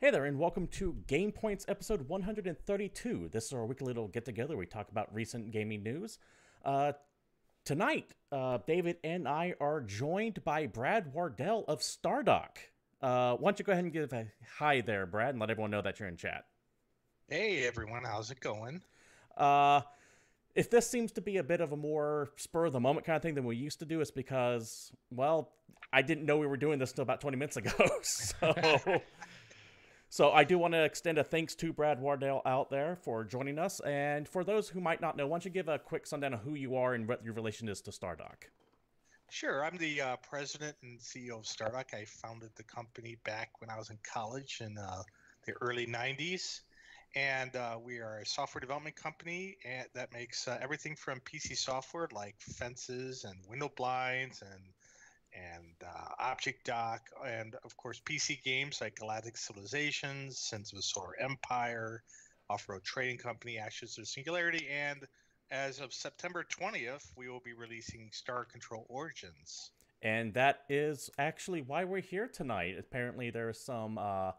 Hey there, and welcome to Game Points episode 132. This is our weekly little get together. We talk about recent gaming news. Uh, tonight, uh, David and I are joined by Brad Wardell of Stardock. Uh, why don't you go ahead and give a hi there, Brad, and let everyone know that you're in chat. Hey everyone, how's it going? Uh, if this seems to be a bit of a more spur of the moment kind of thing than we used to do, it's because, well, I didn't know we were doing this until about 20 minutes ago. so, so I do want to extend a thanks to Brad Wardell out there for joining us. And for those who might not know, why don't you give a quick sundown of who you are and what your relation is to Stardock? Sure, I'm the uh, president and CEO of Stardock. I founded the company back when I was in college in uh, the early 90s and uh, we are a software development company that makes uh, everything from PC software like fences and window blinds and and uh, Object Dock, and of course PC games like Galactic Civilizations, Sins of a Solar Empire, Offworld Trading Company, Ashes of Singularity, and as of September 20th, we will be releasing Star Control Origins. And that is actually why we're here tonight. Apparently, there's some uh,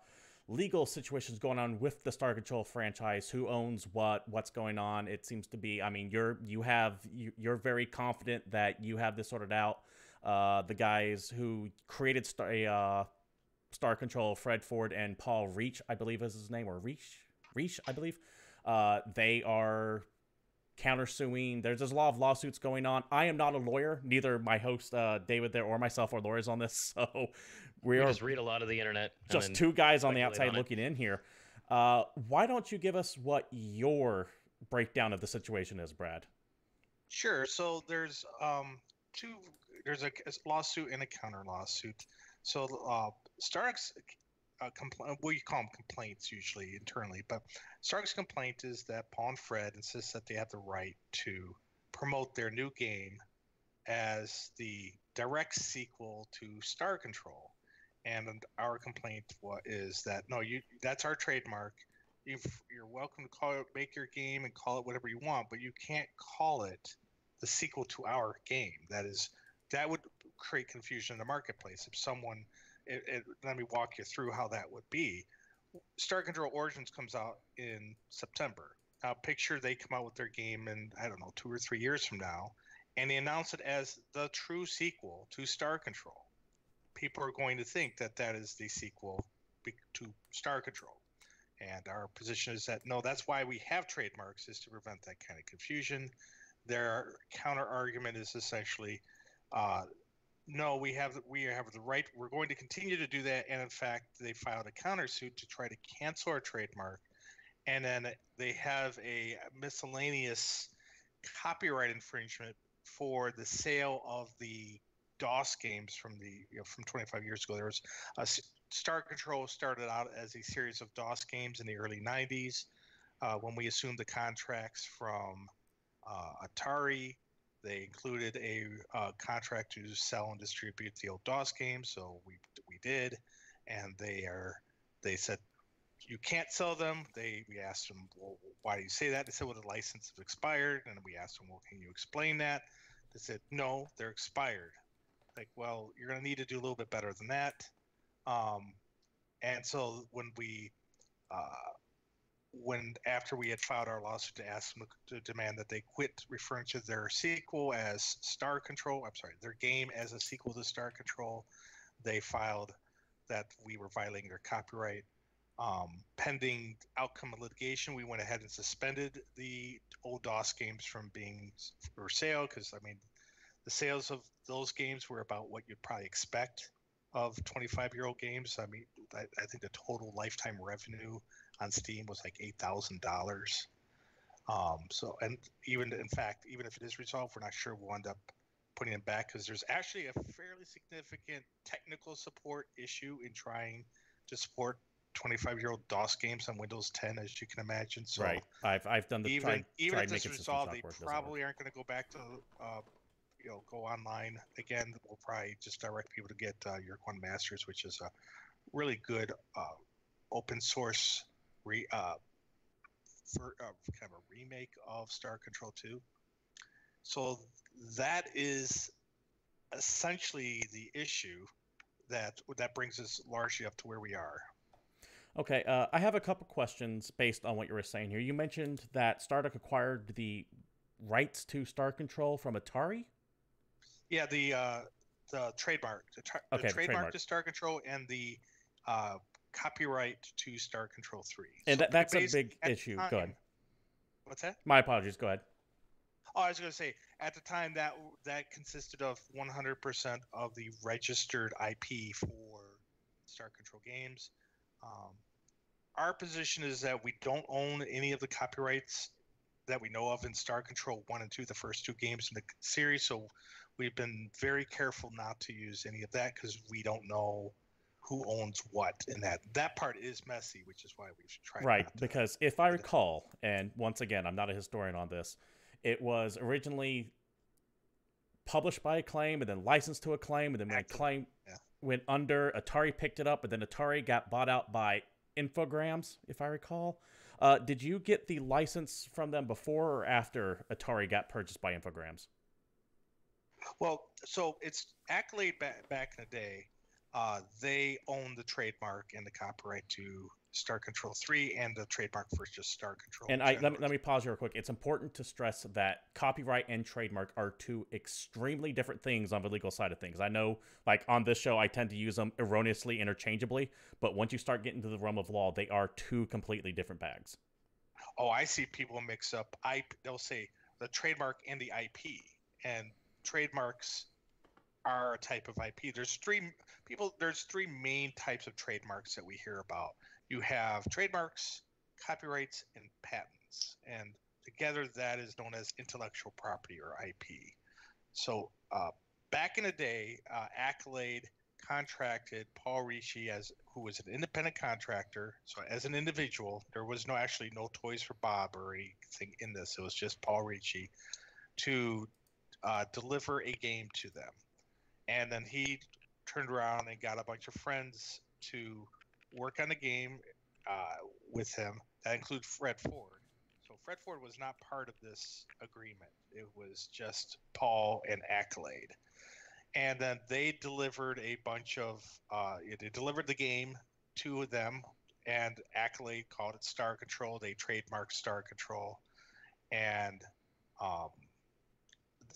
legal situations going on with the Star Control franchise, who owns what, what's going on. It seems to be. I mean, you're you have you're very confident that you have this sorted out. Uh, the guys who created Star uh, Star Control, Fred Ford and Paul Reach, I believe is his name, or Reach, Reach, I believe. Uh, they are countersuing. There's, there's a lot of lawsuits going on. I am not a lawyer. Neither my host uh, David there or myself are lawyers on this. So we, we are just read a lot of the internet. Just two guys on the outside on looking in here. Uh, why don't you give us what your breakdown of the situation is, Brad? Sure. So there's um, two. There's a, a lawsuit and a counter lawsuit. So uh, Stark's uh, compl- we call them complaints usually internally, but Stark's complaint is that Paul and Fred insist that they have the right to promote their new game as the direct sequel to Star Control and our complaint is that no, you that's our trademark. you are welcome to call it, make your game and call it whatever you want, but you can't call it the sequel to our game. That is, that would create confusion in the marketplace. If someone, it, it, let me walk you through how that would be. Star Control Origins comes out in September. Now, picture they come out with their game in I don't know two or three years from now, and they announce it as the true sequel to Star Control people are going to think that that is the sequel to Star Control. And our position is that no, that's why we have trademarks is to prevent that kind of confusion. Their counter argument is essentially, uh, no, we have we have the right. We're going to continue to do that, and in fact, they filed a countersuit to try to cancel our trademark. And then they have a miscellaneous copyright infringement for the sale of the DOS games from the you know, from 25 years ago. There was a Star Control started out as a series of DOS games in the early 90s. Uh, when we assumed the contracts from uh, Atari, they included a uh, contract to sell and distribute the old DOS games. So we we did, and they are they said you can't sell them. They we asked them, well, why do you say that? They said, well, the license has expired, and we asked them, well, can you explain that? They said, no, they're expired like, well, you're going to need to do a little bit better than that. Um, and so when we, uh, when after we had filed our lawsuit to ask them to demand that they quit referring to their sequel as Star Control, I'm sorry, their game as a sequel to Star Control, they filed that we were violating their copyright. Um, pending outcome of litigation, we went ahead and suspended the old DOS games from being for sale because I mean the sales of those games were about what you'd probably expect of 25 year old games. I mean, I, I, think the total lifetime revenue on Steam was like $8,000. Um, so, and even in fact, even if it is resolved, we're not sure we'll end up putting it back because there's actually a fairly significant technical support issue in trying to support 25 year old DOS games on Windows 10, as you can imagine. So right, I've I've done the even try, even try if this resolved, they probably aren't going to go back to uh, you know, go online. Again, we'll probably just direct people to get uh, Ur-Quan Masters, which is a really good uh, open source re, uh, for, uh, kind of a remake of Star Control 2. So that is essentially the issue that that brings us largely up to where we are. Okay, uh, I have a couple questions based on what you were saying here. You mentioned that Stardock acquired the rights to Star Control from Atari. Yeah, the uh, the trademark, the, tra- Okay, the trademark. to Star Control and the uh, copyright to Star Control Three. And So that, that's a big issue. Go ahead. What's that? My apologies. Go ahead. Oh, I was going to say at the time that that consisted of 100% of the registered IP for Star Control games. Um, our position is that we don't own any of the copyrights that we know of in Star Control 1 and 2, the first two games in the series. So we've been very careful not to use any of that because we don't know who owns what and that. That part is messy, which is why we've tried. Right, to- because if I recall, and once again, I'm not a historian on this, it was originally published by Acclaim and then licensed to Acclaim, and then when Acclaim yeah. went under, Atari picked it up, and then Atari got bought out by Infogrames, if I recall. Uh, did you get the license from them before or after Atari got purchased by Infogrames? Well, so it's Accolade back, back in the day. Uh, they own the trademark and the copyright to Star Control 3 and the trademark for just Star Control. And I let me, let me pause here real quick. It's important to stress that copyright and trademark are two extremely different things on the legal side of things. I know, like on this show, I tend to use them erroneously interchangeably, but once you start getting to the realm of law, they are two completely different bags. Oh, I see people mix up. I they'll say the trademark and the IP, and trademarks are a type of IP. There's three people. There's three main types of trademarks that we hear about. You have trademarks, copyrights, and patents, and together that is known as intellectual property or IP. So uh, back in the day, uh, Accolade contracted Paul Reiche as who was an independent contractor. So as an individual, there was no actually no Toys for Bob or anything in this. It was just Paul Reiche to uh, deliver a game to them, and then he turned around and got a bunch of friends to work on the game uh, with him. That include Fred Ford. So Fred Ford was not part of this agreement. It was just Paul and Accolade and then they delivered a bunch of uh, they delivered the game to them and accolade called it star control they trademarked star control and um,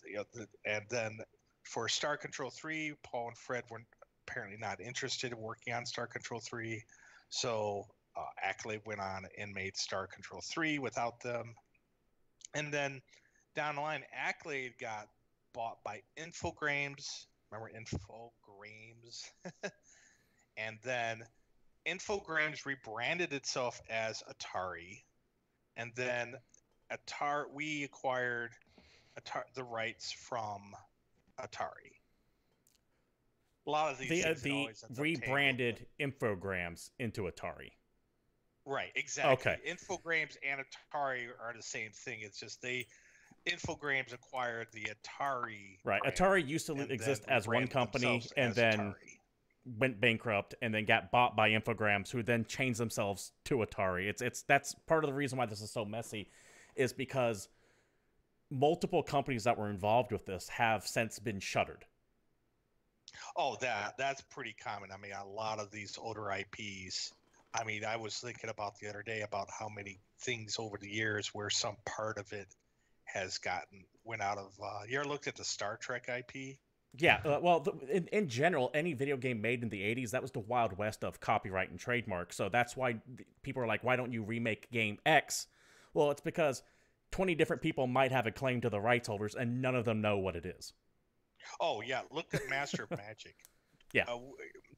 you know, and then for star control 3 paul and fred were apparently not interested in working on star control 3 so uh, accolade went on and made star control 3 without them and then down the line accolade got bought by Infogrames. Remember Infogrames? and then Infogrames rebranded itself as Atari. And then Atari we acquired Atari, the rights from Atari. A lot of these The, uh, the ends up rebranded Infogrames into Atari. Right, exactly. Okay. Infogrames and Atari are the same thing. It's just they Infogrames acquired the Atari. Right. brand Atari used to exist as one company and then Atari. went bankrupt and then got bought by Infogrames, who then changed themselves to Atari. It's it's that's part of the reason why this is so messy, is because multiple companies that were involved with this have since been shuttered. Oh, that that's pretty common. I mean, a lot of these older IPs. I mean, I was thinking about the other day about how many things over the years where some part of it has gotten went out of. Uh, you ever looked at the Star Trek IP? Yeah, uh, well, the, in, in general, any video game made in the 80s, that was the wild west of copyright and trademark. So that's why people are like, why don't you remake game X? Well, it's because 20 different people might have a claim to the rights holders and none of them know what it is. Oh yeah, look at Master of Magic. Yeah. Uh,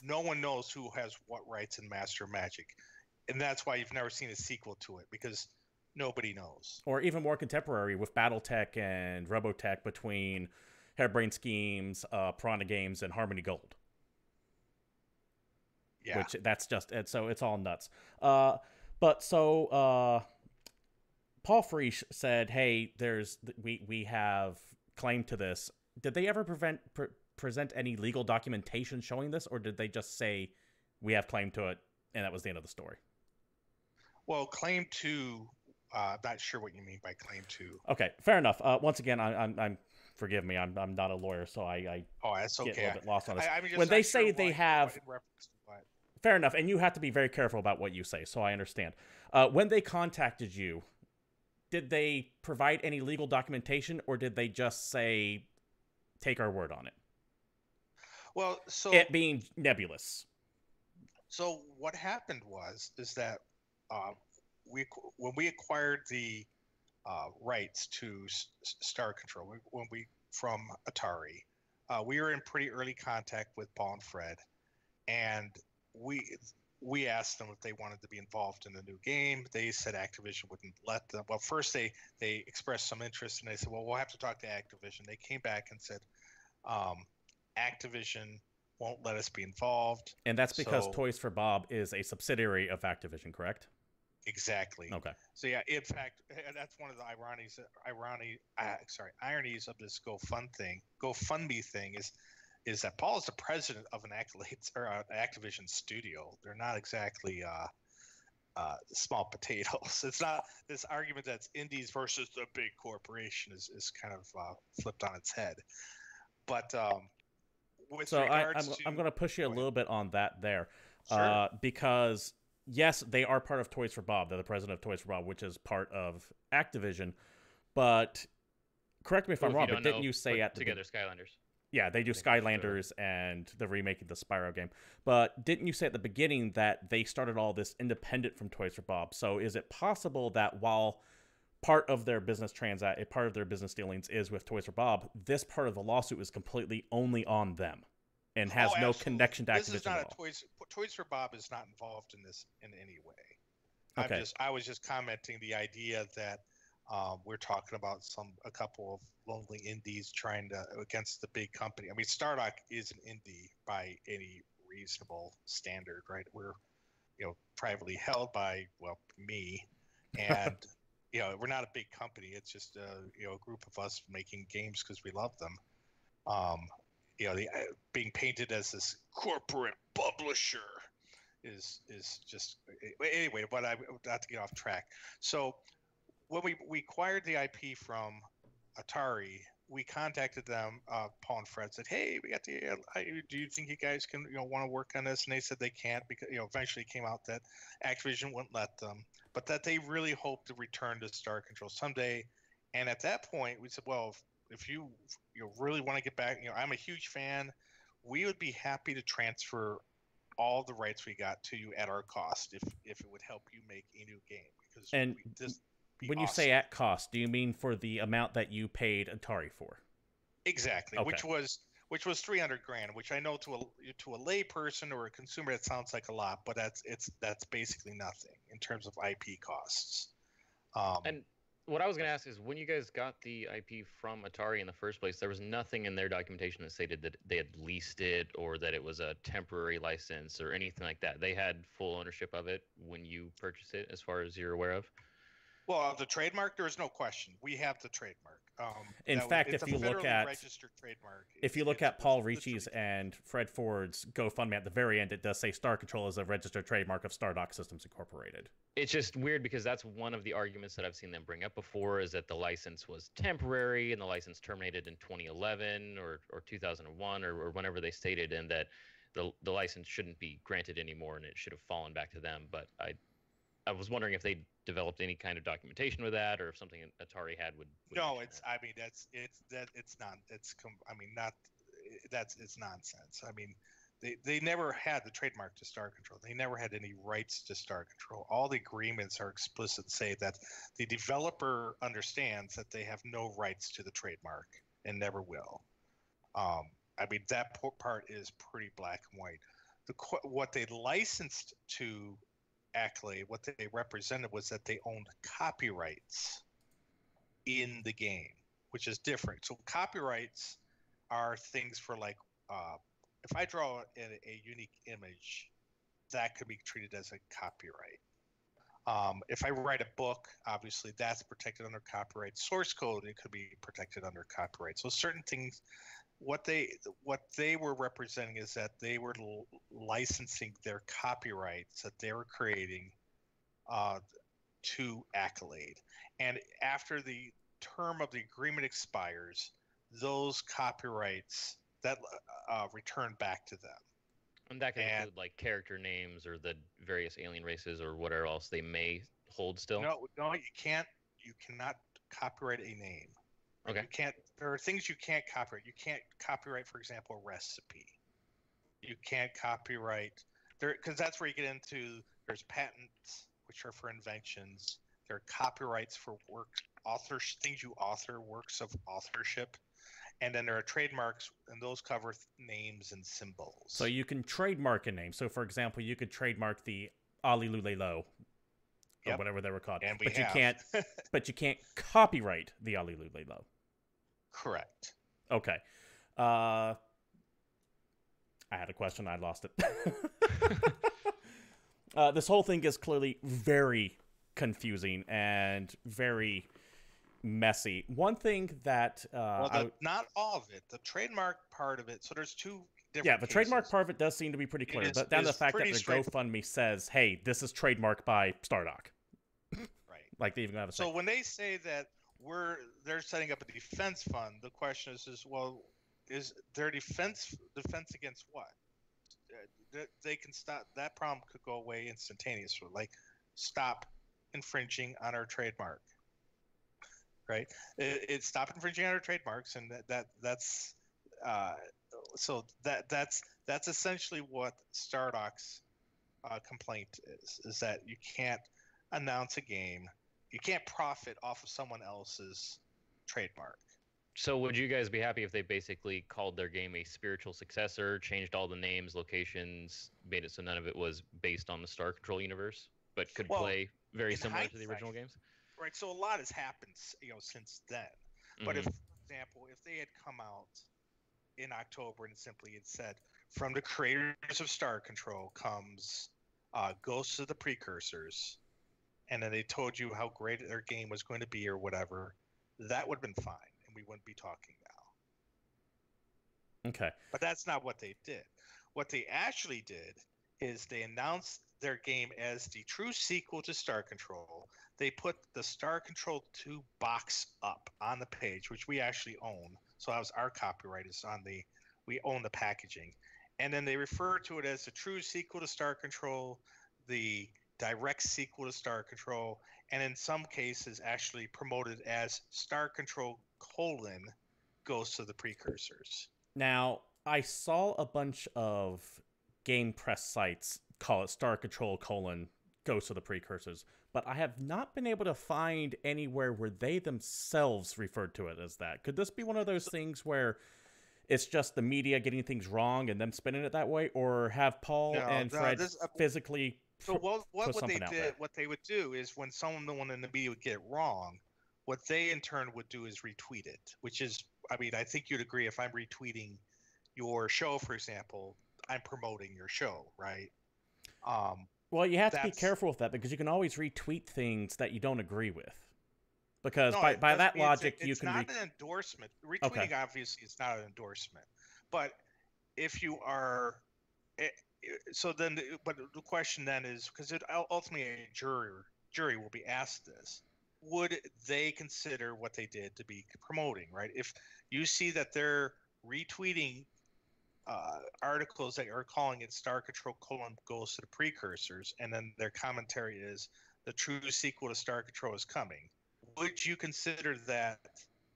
no one knows who has what rights in Master of Magic, and that's why you've never seen a sequel to it because nobody knows. Or even more contemporary with Battletech and Robotech between Harebrained Schemes, uh, Piranha Games, and Harmony Gold. Yeah. which that's just and so it's all nuts. Uh, but so uh, Paul Friesch said, "Hey, there's we we have claim to this." Did they ever prevent pre- present any legal documentation showing this, or did they just say we have claim to it and that was the end of the story? Well, claim to. Uh, I'm not sure what you mean by claim to. Okay, fair enough. Uh, once again, I, I'm I'm forgive me, I'm I'm not a lawyer, so I, I Oh, that's get a okay. little bit lost on this. I, when they sure say they what- have what. fair enough, and you have to be very careful about what you say, so I understand. Uh, when they contacted you, did they provide any legal documentation, or did they just say, "Take our word on it"? Well, so it being nebulous. So what happened was is that uh, we when we acquired the uh, rights to Star Control when we from Atari, uh, we were in pretty early contact with Paul and Fred, and we we asked them if they wanted to be involved in the new game. They said Activision wouldn't let them. Well, first they they expressed some interest, and they said, "Well, we'll have to talk to Activision." They came back and said, um, "Activision won't let us be involved." And that's because so, Toys for Bob is a subsidiary of Activision, correct? Exactly. Okay. So yeah, in fact, that's one of the ironies, irony, uh, sorry, ironies of this GoFund thing, GoFundMe thing is, is that Paul is the president of an accolades or uh, Activision studio. They're not exactly uh, uh, small potatoes. It's not this argument that's indies versus the big corporation is, is kind of uh, flipped on its head. But um, with so I, am I'm, to, I'm going to push you a little bit on that there, sure. uh, because yes, they are part of Toys for Bob. They're the president of Toys for Bob, which is part of Activision. But correct me if well, I'm wrong, but didn't you say at together the, Skylanders? Yeah, they do Skylanders and the remake of the Spyro game. But didn't you say at the beginning that they started all this independent from Toys for Bob? So is it possible that while part of their business transact, a eh, part of their business dealings is with Toys for Bob, this part of the lawsuit is completely only on them? and has oh, no connection to Activision. This is not a Toys Toys for Bob is not involved in this in any way. Okay. I'm just I was just commenting the idea that um, we're talking about some a couple of lonely indies trying to against the big company. I mean, Stardock is an indie by any reasonable standard, right? We're you know privately held by well me, and you know we're not a big company. It's just a you know a group of us making games because we love them. Um, you know, the, uh, being painted as this corporate publisher is is just anyway. But I not to get off track. So when we we acquired the IP from Atari, we contacted them. Uh, Paul and Fred said, "Hey, we got the. Uh, do you think you guys can you know want to work on this?" And they said they can't because you know eventually it came out that Activision wouldn't let them, but that they really hope to return to Star Control someday. And at that point, we said, "Well, if, if you you really want to get back, you know, I'm a huge fan. We would be happy to transfer all the rights we got to you at our cost if if it would help you make a new game because and when awesome. you say at cost do you mean for the amount that you paid atari for exactly okay. which was which was 300 grand which i know to a to a lay person or a consumer that sounds like a lot but that's it's that's basically nothing in terms of ip costs um, and what I was going to ask is when you guys got the IP from Atari in the first place, there was nothing in their documentation that stated that they had leased it or that it was a temporary license or anything like that. They had full ownership of it when you purchased it, as far as you're aware of. Well, the trademark, there is no question. We have the trademark. Um, in fact, if you look at registered trademark, if you look at Paul Reiche's and Fred Ford's GoFundMe at the very end, it does say Star Control is a registered trademark of Stardock Systems Incorporated. It's just weird because that's one of the arguments that I've seen them bring up before is that the license was temporary and the license terminated in 2011 or, or 2001 or, or whenever they stated, and that the the license shouldn't be granted anymore and it should have fallen back to them. But I I was wondering if they developed any kind of documentation with that, or if something Atari had would. would no, it's. I mean, that's it's that it's not. It's. Com- I mean, not. That's it's nonsense. I mean, they they never had the trademark to Star Control. They never had any rights to Star Control. All the agreements are explicit. Say that the developer understands that they have no rights to the trademark and never will. Um, I mean, that part is pretty black and white. The what they licensed to Accolade, what they represented was that they owned copyrights in the game, which is different. So copyrights are things for like, uh, if I draw a, a, unique image, that could be treated as a copyright. Um, if I write a book, obviously that's protected under copyright. Source code, it could be protected under copyright. So certain things what they what they were representing is that they were l- licensing their copyrights that they were creating uh, to Accolade, and after the term of the agreement expires, those copyrights that uh, return back to them. And that can And- include like character names or the various alien races or whatever else they may hold still. No, no, you can't. You cannot copyright a name. Okay. You can't. There are things you can't copyright. You can't copyright, for example, a recipe. You can't copyright there because that's where you get into. There's patents, which are for inventions. There are copyrights for work authors, things you author, works of authorship, and then there are trademarks, and those cover th- names and symbols. So you can trademark a name. So for example, you could trademark the Alilulelo or Yep. whatever they were called. and we but you can't but you can't copyright the Ali Alilulelo. Correct. Okay. Uh I had a question, I lost it. uh, this whole thing is clearly very confusing and very messy. One thing that uh, well, the, w- not all of it. The trademark part of it. So there's two different. yeah, the trademark part of it does seem to be pretty clear. is- but then the fact that the GoFundMe says, "Hey, this is trademarked by Stardock." Right. Like they even have a So when they say that we're they're setting up a defense fund, the question is, is well, is their defense defense against what? Uh, They can stop that problem could go away instantaneously. Like stop infringing on our trademark. Right? It, it stop infringing on our trademarks, and that, that that's uh, so that that's that's essentially what Stardock's uh, complaint is: is that you can't announce a game you can't profit off of someone else's trademark. So would you guys be happy if they basically called their game a spiritual successor, changed all the names, locations, made it so none of it was based on the Star Control universe, but could Well, play very similar to the original games? Right. So a lot has happened, you know, since then. But if, Mhm. for example, if they had come out in October and simply had said, from the creators of Star Control comes uh, Ghosts of the Precursors, and then they told you how great their game was going to be or whatever, that would have been fine, and we wouldn't be talking now. Okay. But that's not what they did. What they actually did is they announced their game as the true sequel to Star Control. They put the Star Control 2 box up on the page, which we actually own. So that was our copyright is on the we own the packaging. And then they refer to it as the true sequel to Star Control, the direct sequel to Star Control, and in some cases actually promoted as Star Control colon Ghosts of the Precursors. Now, I saw a bunch of game press sites call it Star Control colon Ghost of the Precursors, but I have not been able to find anywhere where they themselves referred to it as that. Could this be one of those things where it's just the media getting things wrong and them spinning it that way, or have Paul No, and no, Fred this- uh, physically? So what what, what they did, what they would do is when someone the one in the media would get it wrong, what they in turn would do is retweet it, which is, I mean, I think you'd agree if I'm retweeting your show, for example, I'm promoting your show, right? Um, Well, you have to be careful with that because you can always retweet things that you don't agree with. Because no, by, by that it's a- logic, you it's can. not Re- an endorsement. Retweeting obviously is not an endorsement, but if you are, eh, eh, so then, the- but the question then is because it ultimately a jury jury will be asked this: Would they consider what they did to be promoting? Right? If you see that they're retweeting uh, articles that are calling it Star Control colon Ghosts of the Precursors, and then their commentary is the true sequel to Star Control is coming. Would you consider that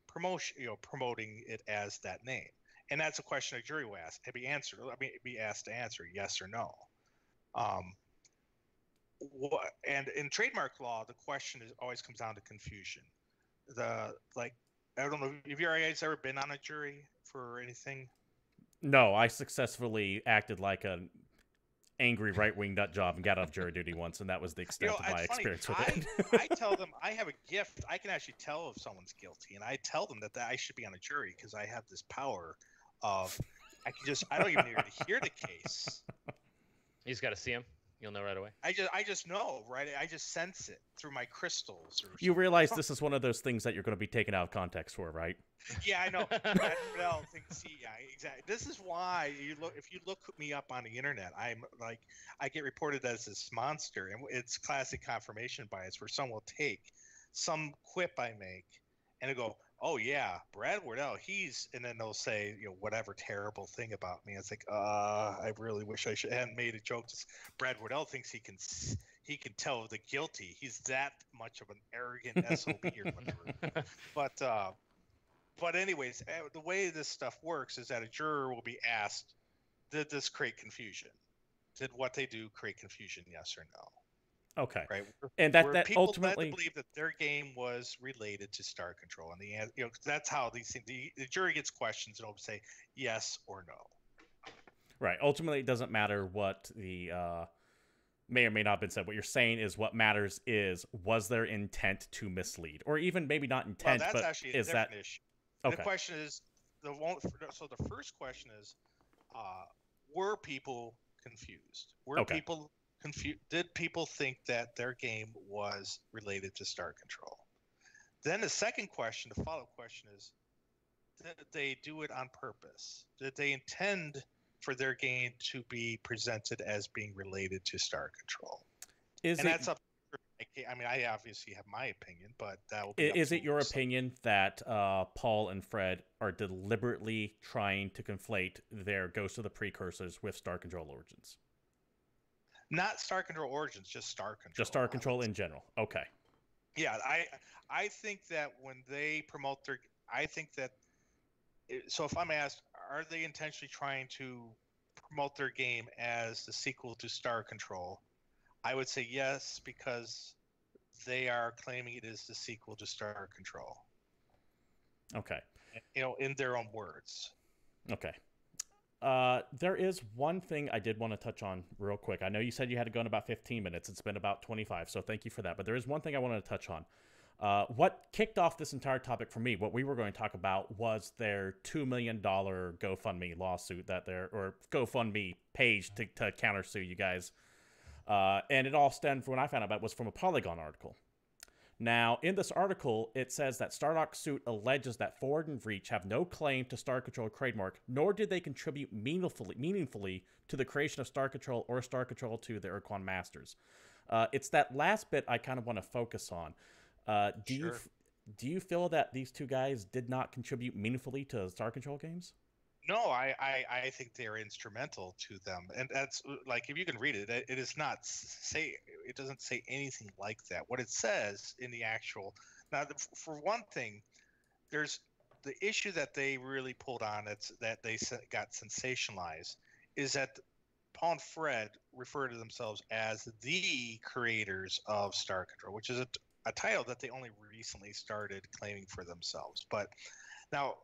promotion, you know, promoting it as that name? And that's a question a jury will ask and be answered. I mean, be asked to answer yes or no. Um, what and in trademark law, the question is always comes down to confusion. The like, I don't know. Have you guys ever been on a jury for anything? No, I successfully acted like an angry right wing nut job and got out of jury duty once, and that was the extent know, of my it's funny, experience with I- it. I tell them I have a gift. I can actually tell if someone's guilty, and I tell them that, that I should be on a jury because I have this power of I can just I don't even need to hear the case. You just got to see him. You'll know right away. I just I just know, right? I just sense it through my crystals. Or you realize this is one of those things that you're going to be taken out of context for, right? Yeah, I know. That Fidel thing. See, yeah, exactly. This is why you look. If you look me up on the internet, I'm like, I get reported as this monster, and it's classic confirmation bias, where someone will take some quip I make and they go, oh yeah, Brad Wardell, he's, and then they'll say, you know, whatever terrible thing about me. It's like, uh, I really wish I should hadn't made a joke. Just, Brad Wardell thinks he can he can tell the guilty. He's that much of an arrogant sob or whatever. But uh, but anyways, eh, the way this stuff works is that a juror will be asked, did this create confusion? Did what they do create confusion? Yes or no? Okay. Right. And that that people ultimately believe that their game was related to Star Control, and the you know that's how these things. The, the jury gets questions and it'll say yes or no. Right. Ultimately, it doesn't matter what the uh, may or may not have been said. What you're saying is what matters is was there intent to mislead, or even maybe not Well, intent, that's but actually a is that issue. okay? The question is the one. So the first question is, uh, were people confused? Were Okay. people confused? Did people think that their game was related to Star Control? Then the second question, the follow-up question is, did they do it on purpose? Did they intend for their game to be presented as being related to Star Control? Is and it that's up. I mean, I obviously have my opinion, but that will be. is it your opinion that uh, Paul and Fred are deliberately trying to conflate their Ghost of the Precursors with Star Control Origins? Not Star Control Origins, just Star Control. Just Star Control in general. Okay. Yeah, I I think that when they promote their, I think that. So if I'm asked, are they intentionally trying to promote their game as the sequel to Star Control? I would say yes because they are claiming it is the sequel to Star Control. Okay. You know, in their own words. Okay. Uh, there is one thing I did want to touch on real quick. I know you said you had to go in about 15 minutes. It's been about 25, so thank you for that. But there is one thing I wanted to touch on. Uh, what kicked off this entire topic for me, what we were going to talk about, was their $2 million GoFundMe lawsuit that they're, or GoFundMe page to, to countersue you guys. Uh, and it all stemmed from what I found out about was from a Polygon article. Now, in this article, it says that Stardock's suit alleges that Ford and Reiche have no claim to Star Control trademark, nor did they contribute meaningfully, meaningfully to the creation of Star Control or Star Control to the Ur-Quan Masters. Uh, it's that last bit I kind of want to focus on. Uh, do you Sure. f- do you feel that these two guys did not contribute meaningfully to Star Control games? No, I, I, I think they're instrumental to them, and that's like if you can read it, it, is not say it doesn't say anything like that. What it says in the actual now, the, for one thing, there's the issue that they really pulled on that's that they got sensationalized is that Paul and Fred refer to themselves as the creators of Star Control, which is a, a title that they only recently started claiming for themselves. But now,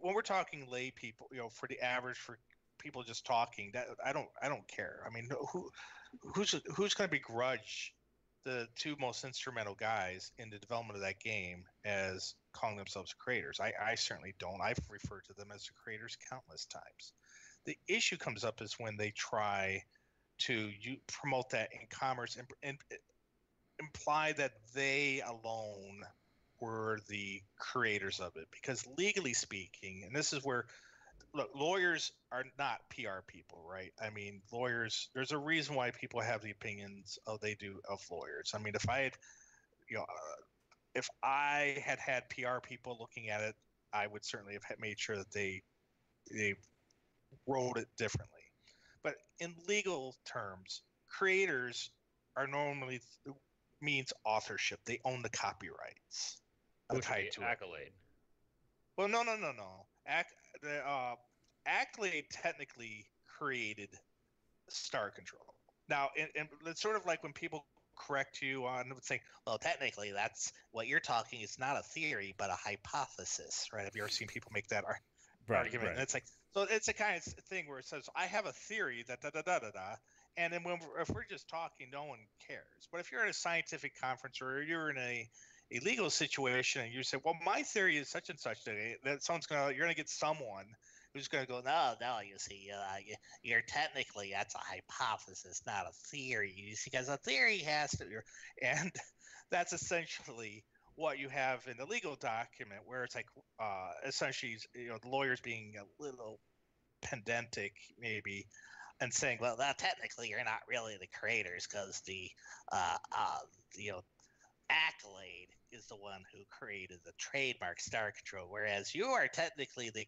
when we're talking lay people, you know, for the average, for people just talking, that I don't, I don't care. I mean, who, who's who's going to begrudge the two most instrumental guys in the development of that game as calling themselves creators? I, I certainly don't. I've referred to them as the creators countless times. The issue comes up is when they try to you promote that in commerce and, and imply that they alone were the creators of it. Because legally speaking and this is where look lawyers are not pr people right? I mean lawyers there's a reason why people have the opinions of they do of lawyers. I mean if i had you know uh, if i had had pr people looking at it i would certainly have made sure that they they wrote it differently. But in legal terms creators are normally means authorship. They own the copyrights tied be to it. Well, no, no, no, no. Ac- the uh, Accolade technically created Star Control. Now, and, and it's sort of like when people correct you on saying, "Well, technically, that's what you're talking. It's not a theory, but a hypothesis." Right? Have you ever seen people make that ar- Right, argument? And it's like, so it's a kind of thing where it says, "I have a theory that da da da da da," and then when we're, if we're just talking, no one cares. But if you're at a scientific conference or you're in a a legal situation and you say, "Well, my theory is such and such," that that someone's gonna you're gonna get someone who's gonna go, "No, no, you see, uh, you- you're technically that's a hypothesis, not a theory. You see, because a theory has to," and that's essentially what you have in the legal document, where it's like uh, essentially, you know, the lawyers being a little pedantic, maybe. And saying, well, now technically you're not really the creators because the, uh, uh, you know, accolade is the one who created the trademark Star Control, whereas you are technically the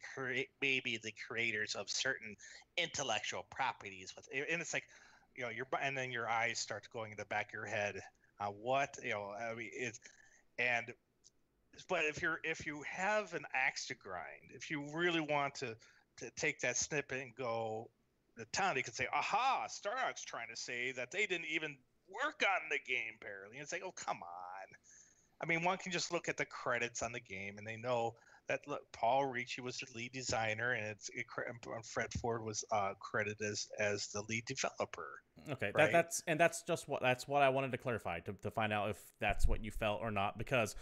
maybe the creators of certain intellectual properties. With and it's like, you know, your and then your eyes start going in the back of your head. Uh, what you know, I mean, it's and but if you're if you have an axe to grind, if you really want to to take that snippet and go the town, you could say, "Aha, Stardock's trying to say that they didn't even work on the game barely." And it's like, "Oh, come on." I mean, one can just look at the credits on the game and they know that look, Paul Reiche was the lead designer and it's it, Fred Ford was uh, credited as as the lead developer. Okay, right? that, that's and that's just what that's what I wanted to clarify to, to find out if that's what you felt or not because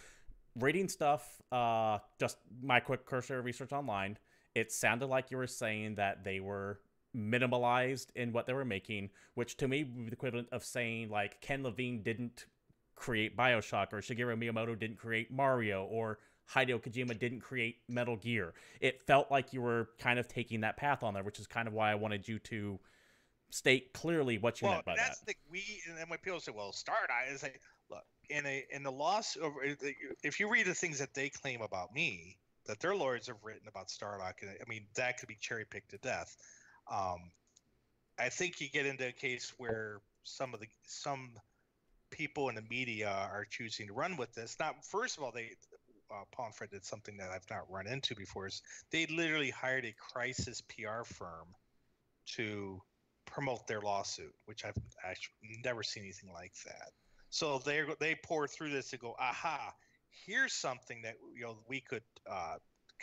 reading stuff, uh, just my quick cursor research online, it sounded like you were saying that they were minimalized in what they were making, which to me would be the equivalent of saying like Ken Levine didn't create Bioshock or Shigeru Miyamoto didn't create Mario or Hideo Kojima didn't create Metal Gear. It felt like you were kind of taking that path on there, which is kind of why I wanted you to state clearly what you well, meant by that's that. The, we and then when people say, "Well, Start," I is like, look in a in the loss of if you read the things that they claim about me that their lawyers have written about Stardock, I mean that could be cherry picked to death. Um, I think you get into a case where some of the some people in the media are choosing to run with this. Not first of all, they uh, Paul and Fred did something that I've not run into before. Is they literally hired a crisis PR firm to promote their lawsuit, which I've actually never seen anything like that. So they they pour through this and go, aha, here's something that you know we could uh,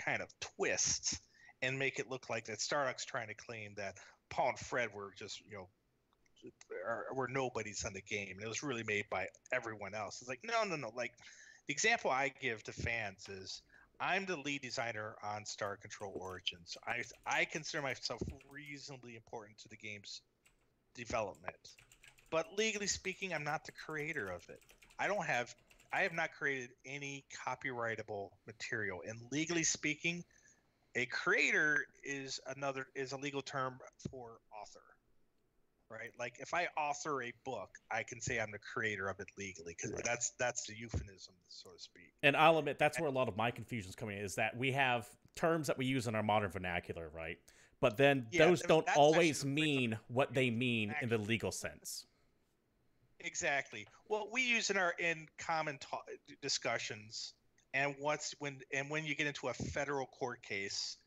kind of twist and make it look like that Stardock's trying to claim that Paul and Fred were just you know are, were nobodies on the game, and it was really made by everyone else. It's like no, no, no. Like the example I give to fans is I'm the lead designer on Star Control Origins. I I consider myself reasonably important to the game's development, but legally speaking, I'm not the creator of it. I don't have I have not created any copyrightable material, and legally speaking, a creator is another is a legal term for author right? Like if i author a book i can say i'm the creator of it legally because right. that's that's the euphemism so to speak. And i'll admit that's where a lot of my confusion is coming in is that we have terms that we use in our modern vernacular right? But then yeah, those don't always mean what they mean in the legal sense. Exactly. What we use in our in common ta- discussions and what's when and when you get into a federal court case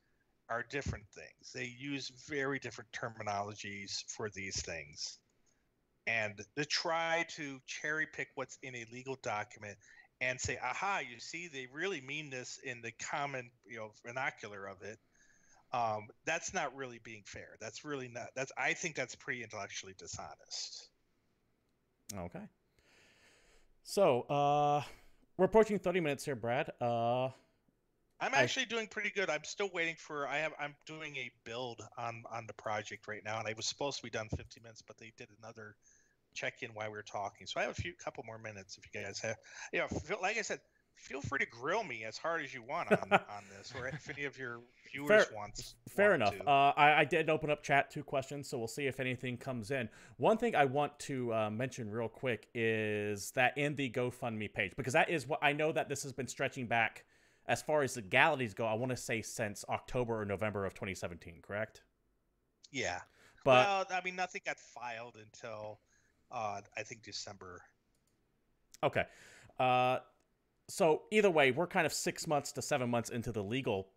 are different things. They use very different terminologies for these things. And to try to cherry pick what's in a legal document and say, aha, you see, they really mean this in the common, you know, vernacular of it. Um, that's not really being fair. That's really not. That's I think that's pretty intellectually dishonest. Okay. So, uh, we're approaching 30 minutes here, Brad. Uh, I'm actually I, doing pretty good. I'm still waiting for I have I'm doing a build on on the project right now, and I was supposed to be done 50 minutes, but they did another check in while we were talking. So I have a few couple more minutes if you guys have. Yeah, you know, like I said, feel free to grill me as hard as you want on on this, or if any of your viewers fair, wants. Fair want enough. Uh, I, I did open up chat two questions, so we'll see if anything comes in. One thing I want to uh, mention real quick is that in the GoFundMe page, because that is what I know that this has been stretching back as far as legalities go, I want to say since October or November of 2017, correct? Yeah. But well, I mean, nothing got filed until uh, I think December. Okay. Uh, so either way, we're kind of six months to seven months into the legal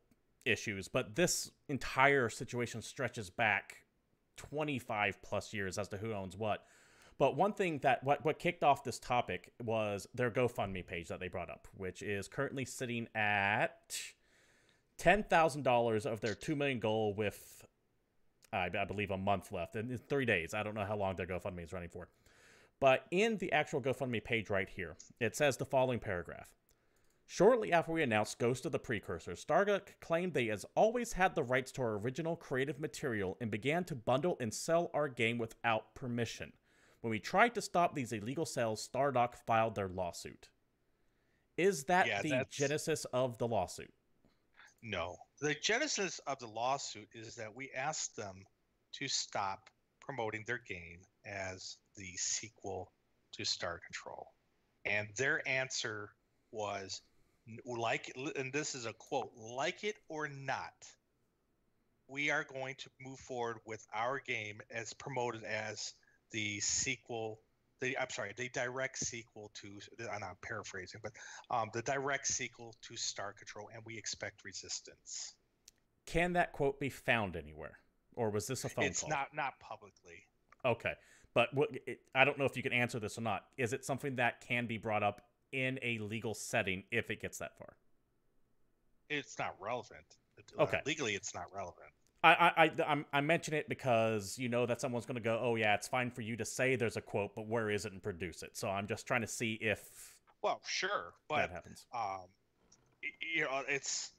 issues, but this entire situation stretches back 25 plus years as to who owns what. But one thing that what what kicked off this topic was their GoFundMe page that they brought up, which is currently sitting at ten thousand dollars of their two million goal with I, I believe a month left and three days. I don't know how long their GoFundMe is running for. But in the actual GoFundMe page right here, it says the following paragraph. Shortly after we announced Ghost of the Precursor, Stardock claimed they has always had the rights to our original creative material and began to bundle and sell our game without permission. When we tried to stop these illegal sales, Stardock filed their lawsuit. Is that yeah, the that's... genesis of the lawsuit? No. The genesis of the lawsuit is that we asked them to stop promoting their game as the sequel to Star Control. And their answer was like, and this is a quote, like it or not, we are going to move forward with our game as promoted as the sequel. The, I'm sorry, the direct sequel to. I'm not paraphrasing, but um, the direct sequel to Star Control, and we expect resistance. Can that quote be found anywhere, or was this a phone it's call? not not publicly. Okay, but what it, I don't know if you can answer this or not. Is it something that can be brought up in a legal setting if it gets that far? It's not relevant. Uh, Okay. legally, it's not relevant. I I I I'm, mention it because you know that someone's going to go, oh yeah, it's fine for you to say there's a quote, but where is it and produce it? So I'm just trying to see if Well, sure, but that happens. um, you know, it's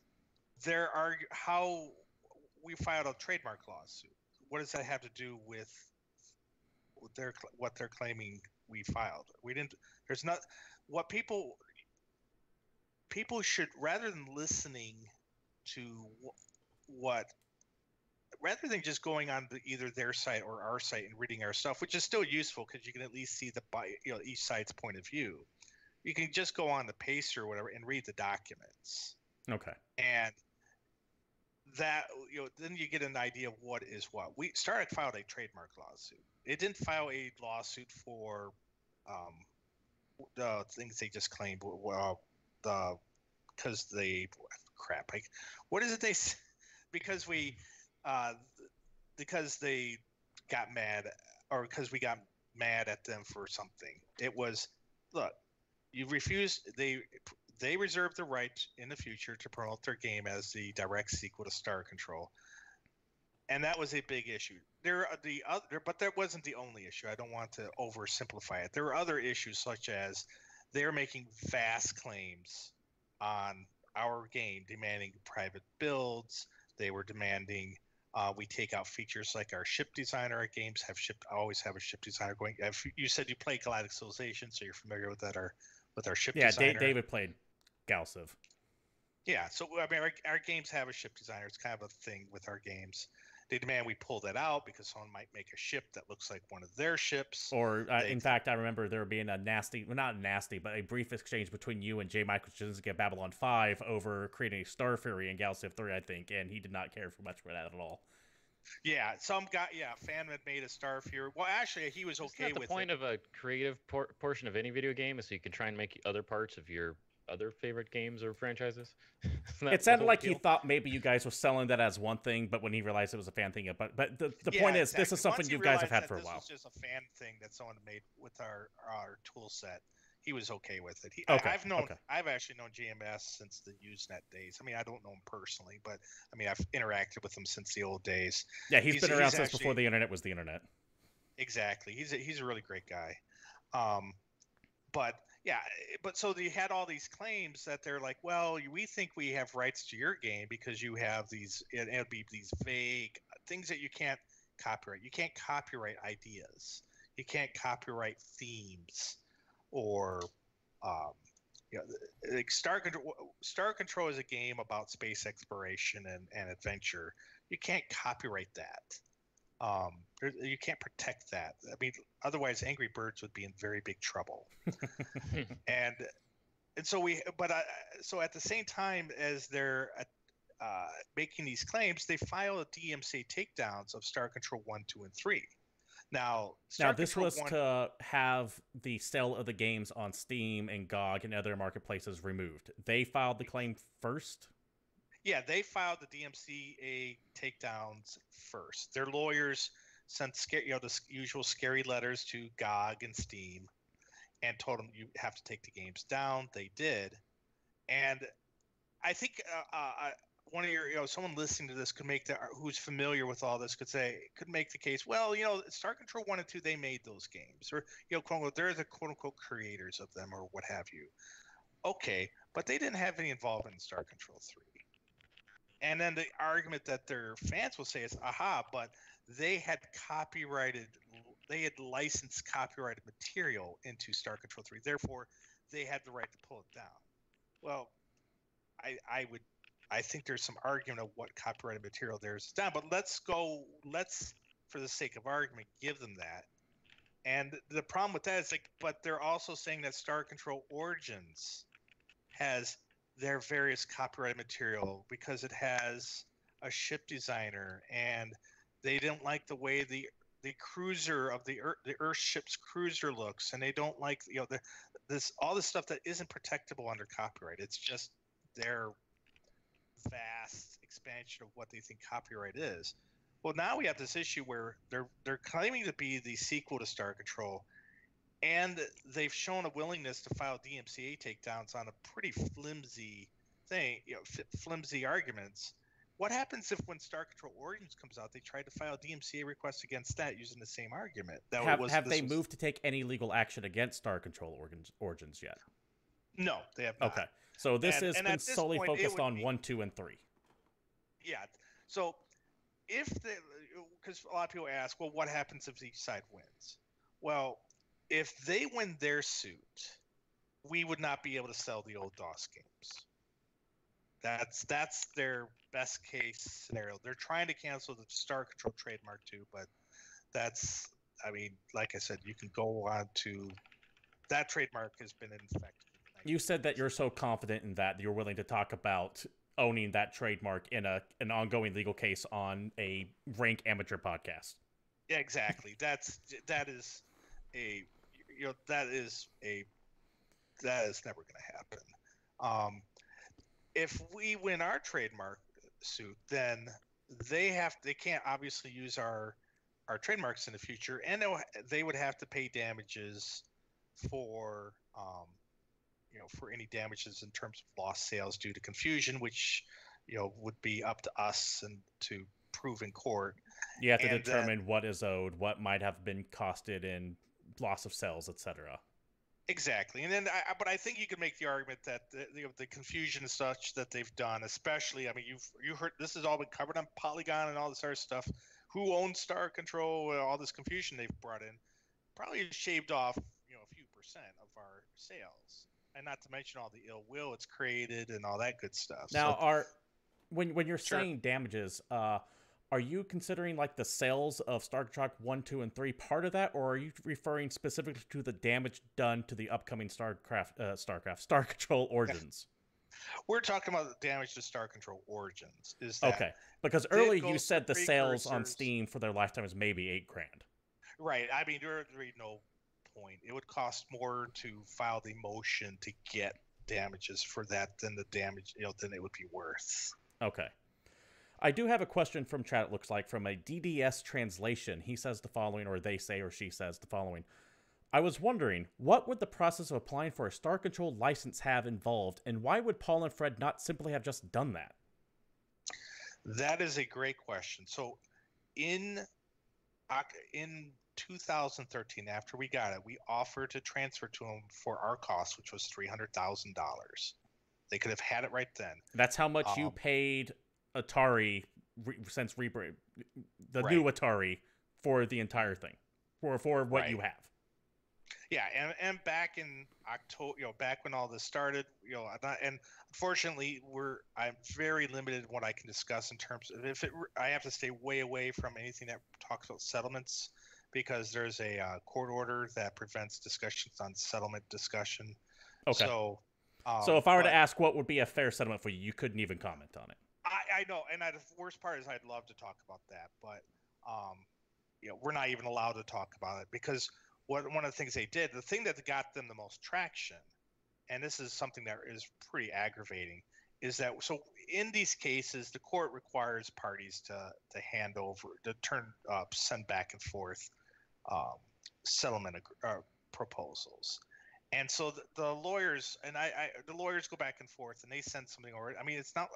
there are how we filed a trademark lawsuit. What does that have to do with they're what they're claiming we filed? We didn't. There's not what people people should rather than listening to what rather than just going on the, either their site or our site and reading our stuff, which is still useful because you can at least see the you know each side's point of view. You can just go on the Pacer or whatever and read the documents, Okay. and that you know then you get an idea of what is what. We started filed a trademark lawsuit. It didn't file a lawsuit for um, the things they just claimed. Well, the because they crap. Like, what is it they? Because we, uh, because they got mad, or because we got mad at them for something. It was look, you refused. They they reserve the right in the future to promote their game as the direct sequel to Star Control, and that was a big issue. There are the other, but that wasn't the only issue. I don't want to oversimplify it. There were other issues such as they're making vast claims on our game, demanding private builds. They were demanding uh, we take out features like our ship designer. Our games have ship always have a ship designer going. If you said you play Galactic Civilization, so you're familiar with that. Our with our ship Yeah, designer. David played Galciv. Yeah, so I mean, our, our games have a ship designer. It's kind of a thing with our games. They demand we pull that out because someone might make a ship that looks like one of their ships. Or uh, They- in fact, I remember there being a nasty, well, not nasty, but a brief exchange between you and J. Michael Straczynski at Babylon Five over creating a Star Fury in Galciv Three, I think, and he did not care for much for that at all. Yeah, some guy, yeah, fan had made a Star Fury. Well, actually, he was Isn't okay that the with point it. of a creative por- portion of any video game is so you can try and make other parts of your other favorite games or franchises? It sounded whole like he thought maybe you guys were selling that as one thing, but when he realized it was a fan thing, but but the, the Yeah, point is, this is something you guys have had for a this while. was just a fan thing that someone made with our our tool set. He was okay with it. He, Okay, I, I've known, okay. I've actually known GMS since the Usenet days. I mean, I don't know him personally, but I mean, I've interacted with him since the old days. Yeah, he's he's- been around he's since before the internet was the internet. Exactly. He's a, he's a really great guy. Um, but yeah, but so you had all these claims that they're like, well, we think we have rights to your game because you have these. It, it'll be these vague things that you can't copyright. You can't copyright ideas. You can't copyright themes or. Um, you know, like Star Control, Star Control is a game about space exploration and, and adventure. You can't copyright that um, you can't protect that. I mean, otherwise, Angry Birds would be in very big trouble. and and so we, but I, so at the same time as they're uh, uh, making these claims, they file a DMCA takedowns of Star Control one, two, and three. Now, Star now, this Control was 1 to have the sale of the games on Steam and GOG and other marketplaces removed. They filed the claim first. Yeah, they filed the DMCA takedowns first. Their lawyers sent scare, you know, the usual scary letters to GOG and Steam, and told them you have to take the games down. They did, and I think uh, uh, uh, one of your, you know, someone listening to this could make the, who's familiar with all this could say, could make the case. Well, you know, Star Control One and Two, they made those games, or you know, quote unquote, they're the quote unquote creators of them, or what have you. Okay, but they didn't have any involvement in Star Control Three. And then the argument that their fans will say is, aha, but they had copyrighted, they had licensed copyrighted material into Star Control 3. Therefore, they had the right to pull it down. Well, I, I would, I think there's some argument of what copyrighted material there is down, but let's go, let's, for the sake of argument, give them that. And the problem with that is like, but they're also saying that Star Control Origins has their various copyrighted material because it has a ship designer and they didn't like the way the the cruiser of the Earth, the Earth ship's cruiser looks, and they don't like you know the, this all this stuff that isn't protectable under copyright. It's just their vast expansion of what they think copyright is. Well, now we have this issue where they're they're claiming to be the sequel to Star Control, and they've shown a willingness to file DMCA takedowns on a pretty flimsy thing, you know, flimsy arguments what happens if when Star Control Origins comes out, they try to file DMCA requests against that using the same argument? That have was, have they was... moved to take any legal action against Star Control Origins, Origins yet? No, they have not. Okay, so this And- has and been solely point, focused on be- one, two, and three. Yeah. So if the because a lot of people ask, well, what happens if each side wins? Well, if they win their suit, we would not be able to sell the old DOS games. That's that's their best case scenario. They're trying to cancel the Star Control trademark too, but that's I mean, like I said, you can go on to that trademark has been in effect. You said that you're so confident in that, that you're willing to talk about owning that trademark in a an ongoing legal case on a rank amateur podcast. Yeah, exactly. That's that is a you know that is a that is never going to happen. Um, if we win our trademark suit, then they have they can't obviously use our our trademarks in the future, and they'll- would have to pay damages for um, you know for any damages in terms of lost sales due to confusion, which you know would be up to us and to prove in court. You have to And, determine what is owed, what might have been costed in loss of sales, etc. Exactly, and then I, but I think you can make the argument that the, the, the confusion is such that they've done, especially. I mean, you've you heard this has all been covered on Polygon and all this other stuff. Who owns Star Control? uh, All this confusion they've brought in, probably shaved off you know a few percent of our sales, and not to mention all the ill will it's created and all that good stuff. Now, so, are when when you're Sure. saying damages, uh, are you considering like the sales of Star Trek one, two, and three part of that, or are you referring specifically to the damage done to the upcoming Starcraft, uh, Starcraft, Star Control Origins? we're talking about the damage to Star Control Origins. Is that Okay, because earlier you said the sales on Steam for their lifetime is maybe eight grand. Right. I mean, there's really no point. It would cost more to file the motion to get damages for that than the damage, you know, than it would be worth. Okay. I do have a question from chat, it looks like, from a DDS translation. He says the following, or they say, or she says the following. I was wondering, what would the process of applying for a Star Control license have involved, and why would Paul and Fred not simply have just done that? That is a great question. So, in in 2013, after we got it, we offered to transfer to them for our cost, which was three hundred thousand dollars. They could have had it right then. That's how much you Um, paid Atari re- since Reaper, the new Atari, for the entire thing, for for what you have. Yeah, and, and back in October, you know, back when all this started, you know, not, and unfortunately, we're I'm very limited in what I can discuss in terms of if it. I have to stay way away from anything that talks about settlements because there's a uh, court order that prevents discussions on settlement discussion. Okay. So, um, so if I were to ask what would be a fair settlement for you, you couldn't even comment on it. I, know, and I, the worst part is I'd love to talk about that, but um, you know, we're not even allowed to talk about it because what one of the things they did, the thing that got them the most traction, and this is something that is pretty aggravating, is that so in these cases the court requires parties to to hand over to turn uh, send back and forth um, settlement ag- uh, proposals. And so the, the lawyers and I, I, the lawyers go back and forth, and they send something over. I mean, it's not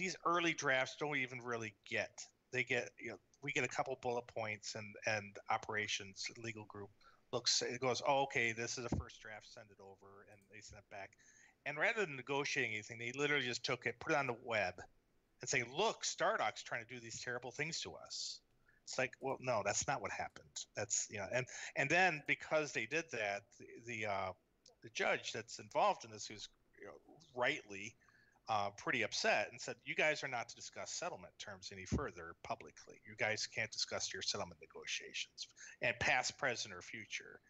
these early drafts don't even really get. They get you know we get a couple bullet points and and operations legal group looks it goes oh okay this is a first draft send it over and they send it back and rather than negotiating anything they literally just took it put it on the web and say look Stardock's trying to do these terrible things to us it's like well no that's not what happened that's you know and and then because they did that the the, uh, the judge that's involved in this who's you know, rightly uh, pretty upset and said, "You guys are not to discuss settlement terms any further publicly. You guys can't discuss your settlement negotiations and past, present, or future."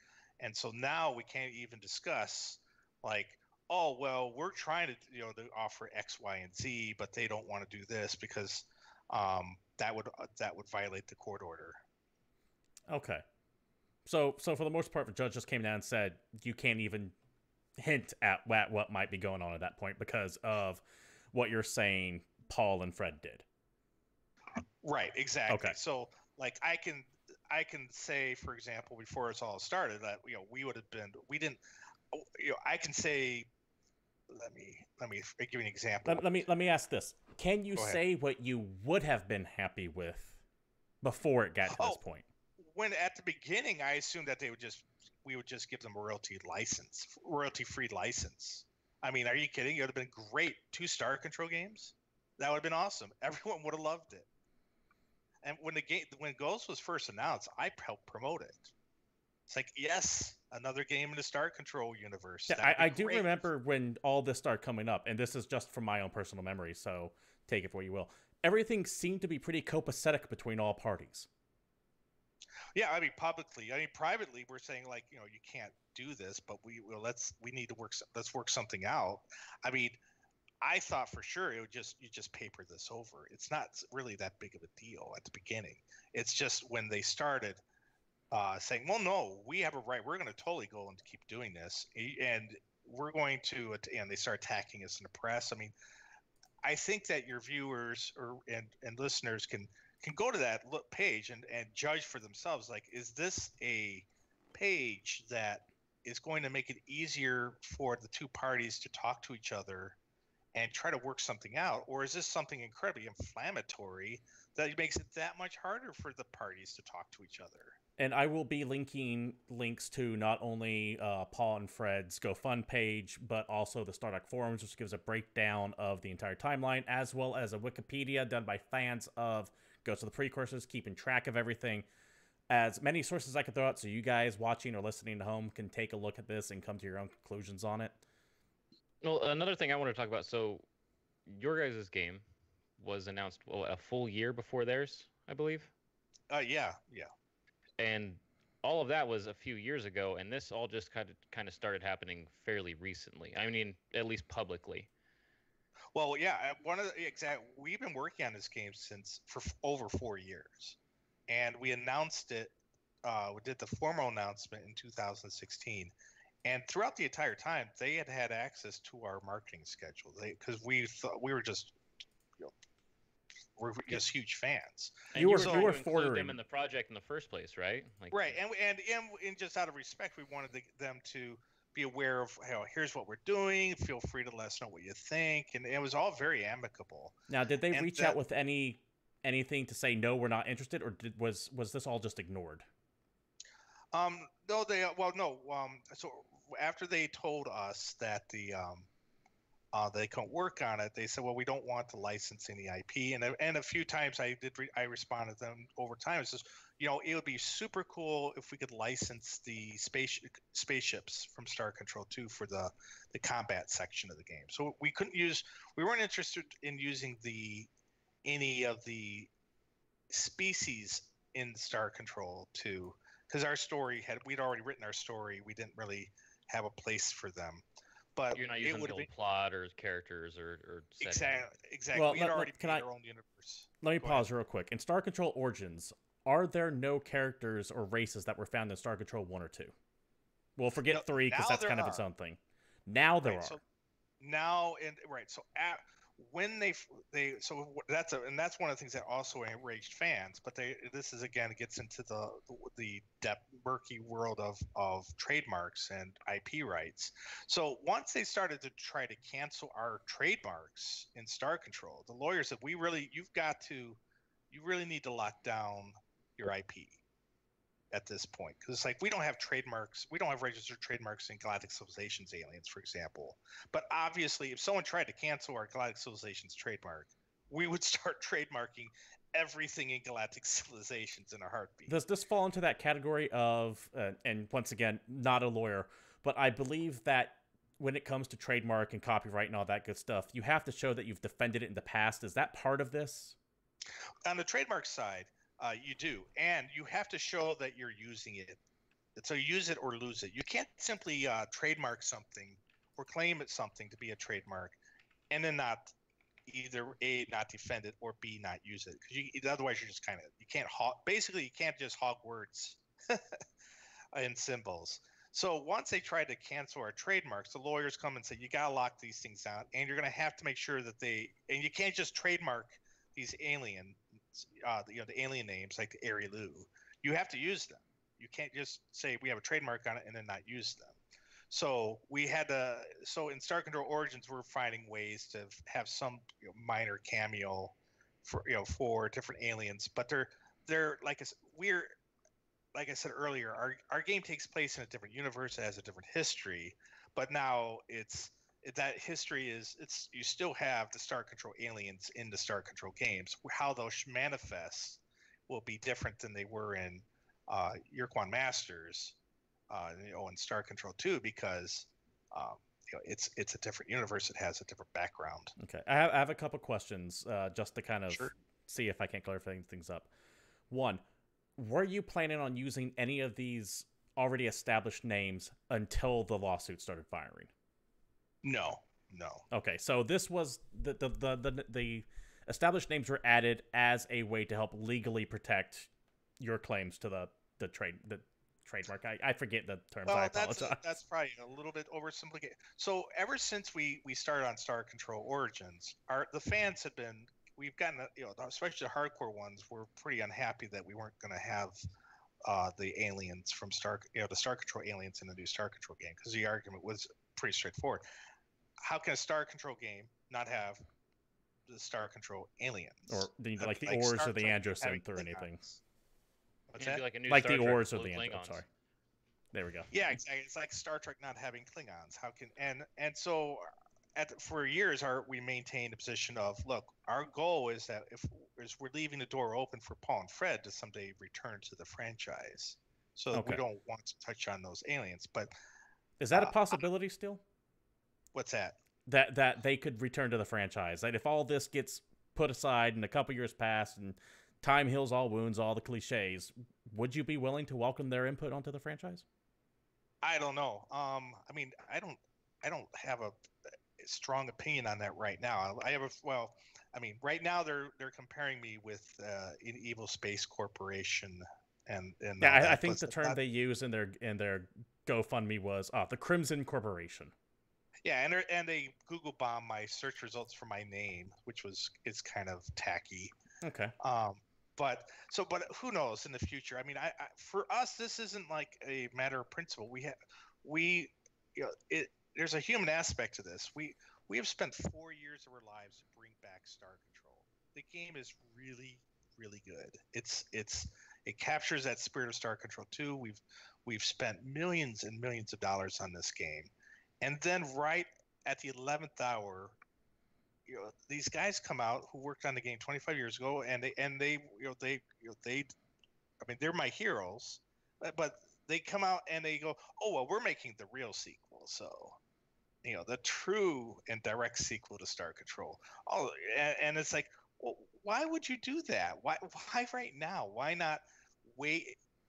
And so now we can't even discuss like, oh well, we're trying to you know to offer X, Y, and Z, but they don't want to do this because um, that would uh, that would violate the court order. Okay. So so for the most part, the judge just came down and said you can't even hint at what, what might be going on at that point because of what you're saying Paul and Fred did. Right, exactly. Okay. So like I can I can say, for example, before it's all started, that you know we would have been we didn't you know I can say let me let me give you an example. Let, let me let me ask this: Can you say what you would have been happy with before it got to this Oh. point? when at the beginning I assumed that they would just we would just give them a royalty license, royalty free license. I mean, are you kidding? It would have been great. Two star control games. That would have been awesome. Everyone would have loved it. And when the game when Ghost was first announced, I helped promote it. It's like, yes, another game in the Star Control universe. Yeah, I, I do remember when all this started coming up, and this is just from my own personal memory, so take it for what you will. Everything seemed to be pretty copacetic between all parties. Yeah, I mean publicly. I mean privately, we're saying like you know you can't do this, but we well let's we need to work let's work something out. I mean, I thought for sure it would just you just paper this over. It's not really that big of a deal at the beginning. It's just when they started uh, saying, well, no, we have a right. We're going to totally go and keep doing this, and we're going to and they start attacking us in the press. I mean, I think that your viewers or and and listeners can can go to that look page and, and judge for themselves like is this a page that is going to make it easier for the two parties to talk to each other and try to work something out? Or is this something incredibly inflammatory that makes it that much harder for the parties to talk to each other? And I will be linking links to not only uh, Paul and Fred's GoFund page, but also the Stardock forums, which gives a breakdown of the entire timeline, as well as a Wikipedia done by fans of Ghost to the Precursors, keeping track of everything. As many sources I could throw out, so you guys watching or listening at home can take a look at this and come to your own conclusions on it. Well, another thing I want to talk about. So, your guys' game was announced well, a full year before theirs, I believe, uh, yeah yeah and all of that was a few years ago, and this all just kind of kind of started happening fairly recently. I mean, at least publicly. Well, yeah, uh, one of the exact. We've been working on this game since for f- over four years, and we announced it. Uh, we did the formal announcement in 2016, and throughout the entire time, they had had access to our marketing schedule. They because we thought we were just, you know, we're just huge fans. And You were- were you were to include them in the project in the first place, right? Like, Right, and and and, and just out of respect, we wanted the, them to be aware of how here's what we're doing. Feel free to let us know what you think, and it was all very amicable. Now, did they And reach that- out with any anything to say no, we're not interested, or did, was was this all just ignored? Um, no, they well, no. Um, so after they told us that the um, uh, they couldn't work on it, they said, "Well, we don't want to license any IP." And and a few times I did re- I responded to them over time. It says, you know it would be super cool if we could license the space spaceships from Star Control 2 for the the combat section of the game. So we couldn't use we weren't interested in using the any of the species in Star Control 2 because our story had we'd already written our story. We didn't really have a place for them. But You're not it using would the have plot or characters or, or exactly exactly. Well, we let- had already can made I- our own universe. Let me Go ahead. pause real quick. In Star Control Origins, are there no characters or races that were found in Star Control 1 or 2? Well, forget No, 3 because that's there kind of its own thing. Now there Right, are. So now and right, so at, when they they so that's a and that's one of the things that also enraged fans. But they this is again gets into the the depth murky world of of trademarks and IP rights. So once they started to try to cancel our trademarks in Star Control, the lawyers said we really you've got to you really need to lock down your IP at this point because it's like we don't have trademarks we don't have registered trademarks in galactic civilizations aliens for example but obviously if someone tried to cancel our galactic civilizations trademark we would start trademarking everything in galactic civilizations in a heartbeat Does this fall into that category of, uh, and once again, not a lawyer, but I believe that when it comes to trademark and copyright and all that good stuff, you have to show that you've defended it in the past. Is that part of this? on the trademark side uh, you do and you have to show that you're using it. So use it or lose it. You can't simply uh, trademark something or claim it's something to be a trademark, and then not either a not defend it or b not use it. Because you otherwise you're just kind of you can't hog basically you can't just hog words and symbols. So once they tried to cancel our trademarks, the lawyers come and say you got to lock these things out, and you're going to have to make sure that they and you can't just trademark these alien, uh, you know, the alien names like the Arilou. You have to use them. You can't just say we have a trademark on it and then not use them. So we had to. So in Star Control Origins, we're finding ways to have some you know, minor cameo for you know for different aliens, but they're they're like we're like I said earlier, our our game takes place in a different universe, it has a different history, but now it's that history is it's you still have the Star Control aliens in the Star Control games. How those manifest will be different than they were in uh, Ur-Quan Masters, uh, you know, in Star Control 2 because um, you know, it's it's a different universe. It has a different background. Okay, I have, I have a couple questions uh, just to kind of Sure. see if I can't clarify things up. One, were you planning on using any of these already established names until the lawsuit started firing? No, no. Okay, so this was the the the the, the established names were added as a way to help legally protect your claims to the the trade the trademark. I, I forget the terms. I Well, apologize. that's that's probably a little bit oversimplified. So ever since we we started on Star Control Origins, our the fans have been we've gotten you know especially the hardcore ones were pretty unhappy that we weren't going to have uh, the aliens from Star you know the Star Control aliens in the new Star Control game because the argument was pretty straightforward. How can a Star Control game not have the Star Control aliens or the, like the like Orz Star or the androsynth or anything. What's that? be like a new Like Star the Trek Orz or the androsynth. Sorry. There we go. Yeah, exactly. It's like Star Trek not having Klingons. How can and and so at for years our we maintained a position of look, our goal is that if is we're leaving the door open for Paul and Fred to someday return to the franchise. So Okay. we don't want to touch on those aliens. But Is that a Uh, I- possibility still? What's that? That that they could return to the franchise. That if all this gets put aside and a couple years pass and time heals all wounds, all the cliches, would you be willing to welcome their input onto the franchise? I don't know. Um, I mean, I don't, I don't have a strong opinion on that right now. I have a well, I mean, right now they're they're comparing me with uh, an evil space corporation, and and Yeah, I, I think the term not- they use in their in their GoFundMe was uh, the Crimson Corporation. Yeah, and and they Google bomb my search results for my name, which was is kind of tacky. Okay. Um, but so, but who knows in the future? I mean, I, I for us, this isn't like a matter of principle. We have, we, you know, it. There's a human aspect to this. We we have spent four years of our lives to bring back Star Control. The game is really, really good. It's it's it captures that spirit of Star Control 2. We've we've spent millions and millions of dollars on this game, and then right at the eleventh hour, you know these guys come out who worked on the game 25 years ago and they and they you know they you know they i mean they're my heroes but- they come out and they go oh well we're making the real sequel. So you know the true and direct sequel to star control. Oh and, and it's like well, why would you do that? Why why right now? Why not wait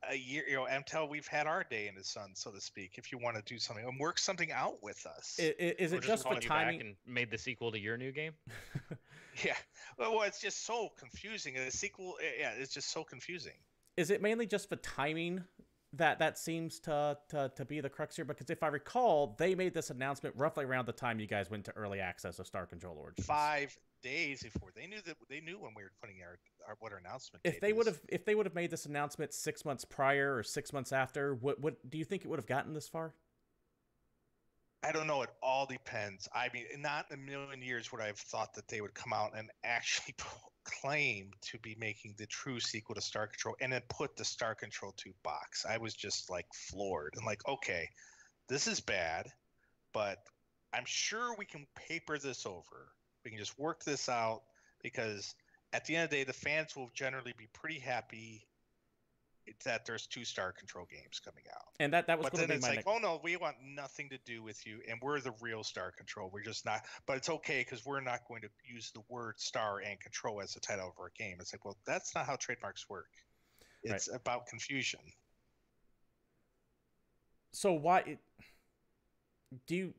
a year you know until we've had our day in the sun so to speak if you want to do something and work something out with us I- i- Is it just the called you back timing? and made the sequel to your new game? Yeah. Well, well, it's just so confusing. The sequel, yeah, it's just so confusing. Is it mainly just the timing that that seems to, to to be the crux here? Because if I recall, they made this announcement roughly around the time you guys went to early access of Star Control Origins. Five days before they knew that they knew when we were putting our, our what our announcement. If they would have if they would have made this announcement six months prior or six months after, what what do you think it would have gotten this far? I don't know. It all depends. I mean, not in a million years would I have thought that they would come out and actually claim to be making the true sequel to Star Control and then put the Star Control 2 box. I was just like floored and like, okay, this is bad, but I'm sure we can paper this over. We can just work this out because at the end of the day, the fans will generally be pretty happy that there's two Star Control games coming out And that that was but then it's my like, next. oh no, we want nothing to do with you, and we're the real Star Control. We're just not. But it's okay because we're not going to use the word Star and Control as the title of our game. It's like, well, that's not how trademarks work. Right. It's about confusion. So why? It, do you?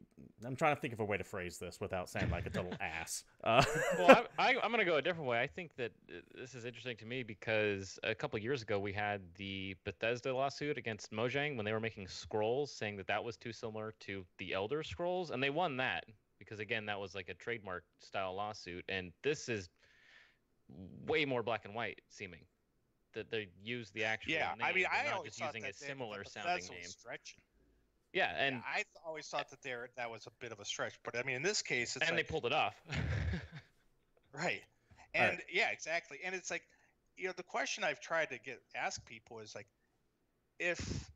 I'm trying to think of a way to phrase this without sounding like a total ass. Uh, well, I, I, I'm going to go a different way. I think that uh, this is interesting to me because a couple years ago we had the Bethesda lawsuit against Mojang when they were making scrolls, saying that that was too similar to the Elder Scrolls, and they won that because again that was like a trademark style lawsuit, and this is way more black and white seeming that they use the actual Yeah, name, I mean, and I not always just thought using that a they- similar that sounding Bethesda was name. stretching. Yeah, and yeah, I always thought that there that was a bit of a stretch, but I mean, in this case, it's and like, they pulled it off. Right. All right. And yeah, exactly. And it's like, you know, the question I've tried to get ask people is like, if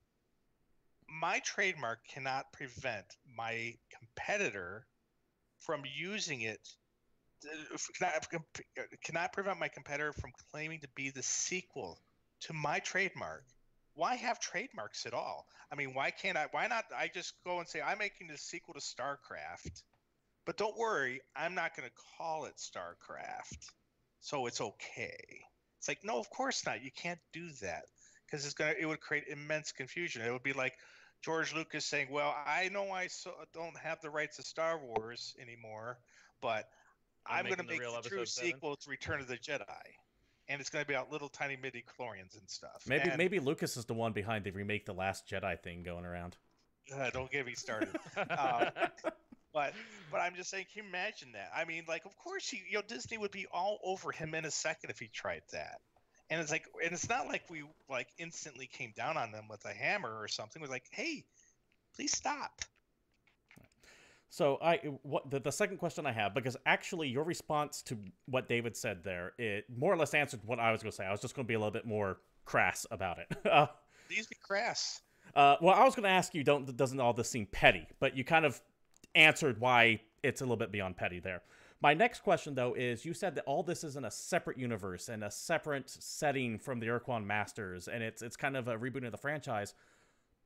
my trademark cannot prevent my competitor from using it, uh, if- cannot, uh, cannot prevent my competitor from claiming to be the sequel to my trademark, why have trademarks at all? I mean, why can't I? Why not? I just go and say I'm making the sequel to StarCraft, but don't worry, I'm not going to call it StarCraft, so it's okay. It's like, no, of course not. You can't do that because it's gonna. It would create immense confusion. It would be like George Lucas saying, "Well, I know I so, don't have the rights to Star Wars anymore, but I'm I'm, going to making the make the true seven?" sequel to Return of the Jedi." And it's going to be about little tiny midi chlorians and stuff. maybe And, maybe Lucas is the one behind the remake the Last Jedi thing going around. uh, don't get me started. Um, But but I'm just saying, can you imagine that? I mean, like, of course, he, you know, Disney would be all over him in a second if he tried that. And it's like, and it's not like we like instantly came down on them with a hammer or something. We're like, hey, please stop. So I what the, the second question I have because actually your response to what David said there it more or less answered what I was going to say. I was just going to be a little bit more crass about it. uh, These be crass. uh, well, I was going to ask you, don't doesn't all this seem petty? But you kind of answered why it's a little bit beyond petty there. My next question though is you said that all this is in a separate universe and a separate setting from the Ur-Quan Masters, and it's it's kind of a reboot of the franchise.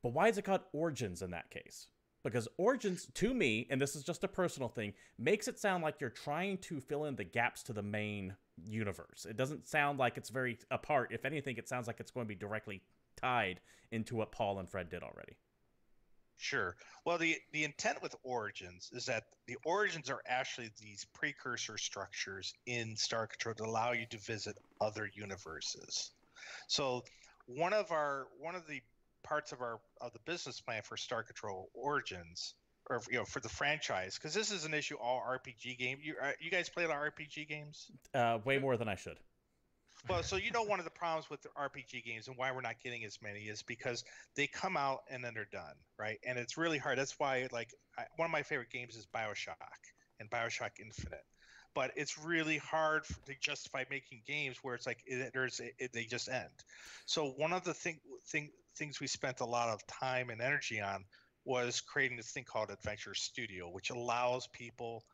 But why is it called Origins in that case? Because Origins, to me, and this is just a personal thing, makes it sound like you're trying to fill in the gaps to the main universe. It doesn't sound like it's very apart. If anything, it sounds like it's going to be directly tied into what Paul and Fred did already. Sure. Well, the the intent with origins is that the origins are actually these precursor structures in Star Control to allow you to visit other universes. So one of our one of the parts of our of the business plan for Star Control Origins, or you know, for the franchise, because this is an issue all RPG game. You uh, you guys play a lot of RPG games? Uh, way more than I should. Well, so you know one of the problems with the RPG games and why we're not getting as many is because they come out and then they're done, right? And it's really hard. That's why, like, I, one of my favorite games is Bioshock and Bioshock Infinite. But it's really hard for, to justify making games where it's like it, there's it, they just end. So one of the thing, thing things we spent a lot of time and energy on was creating this thing called Adventure Studio, which allows people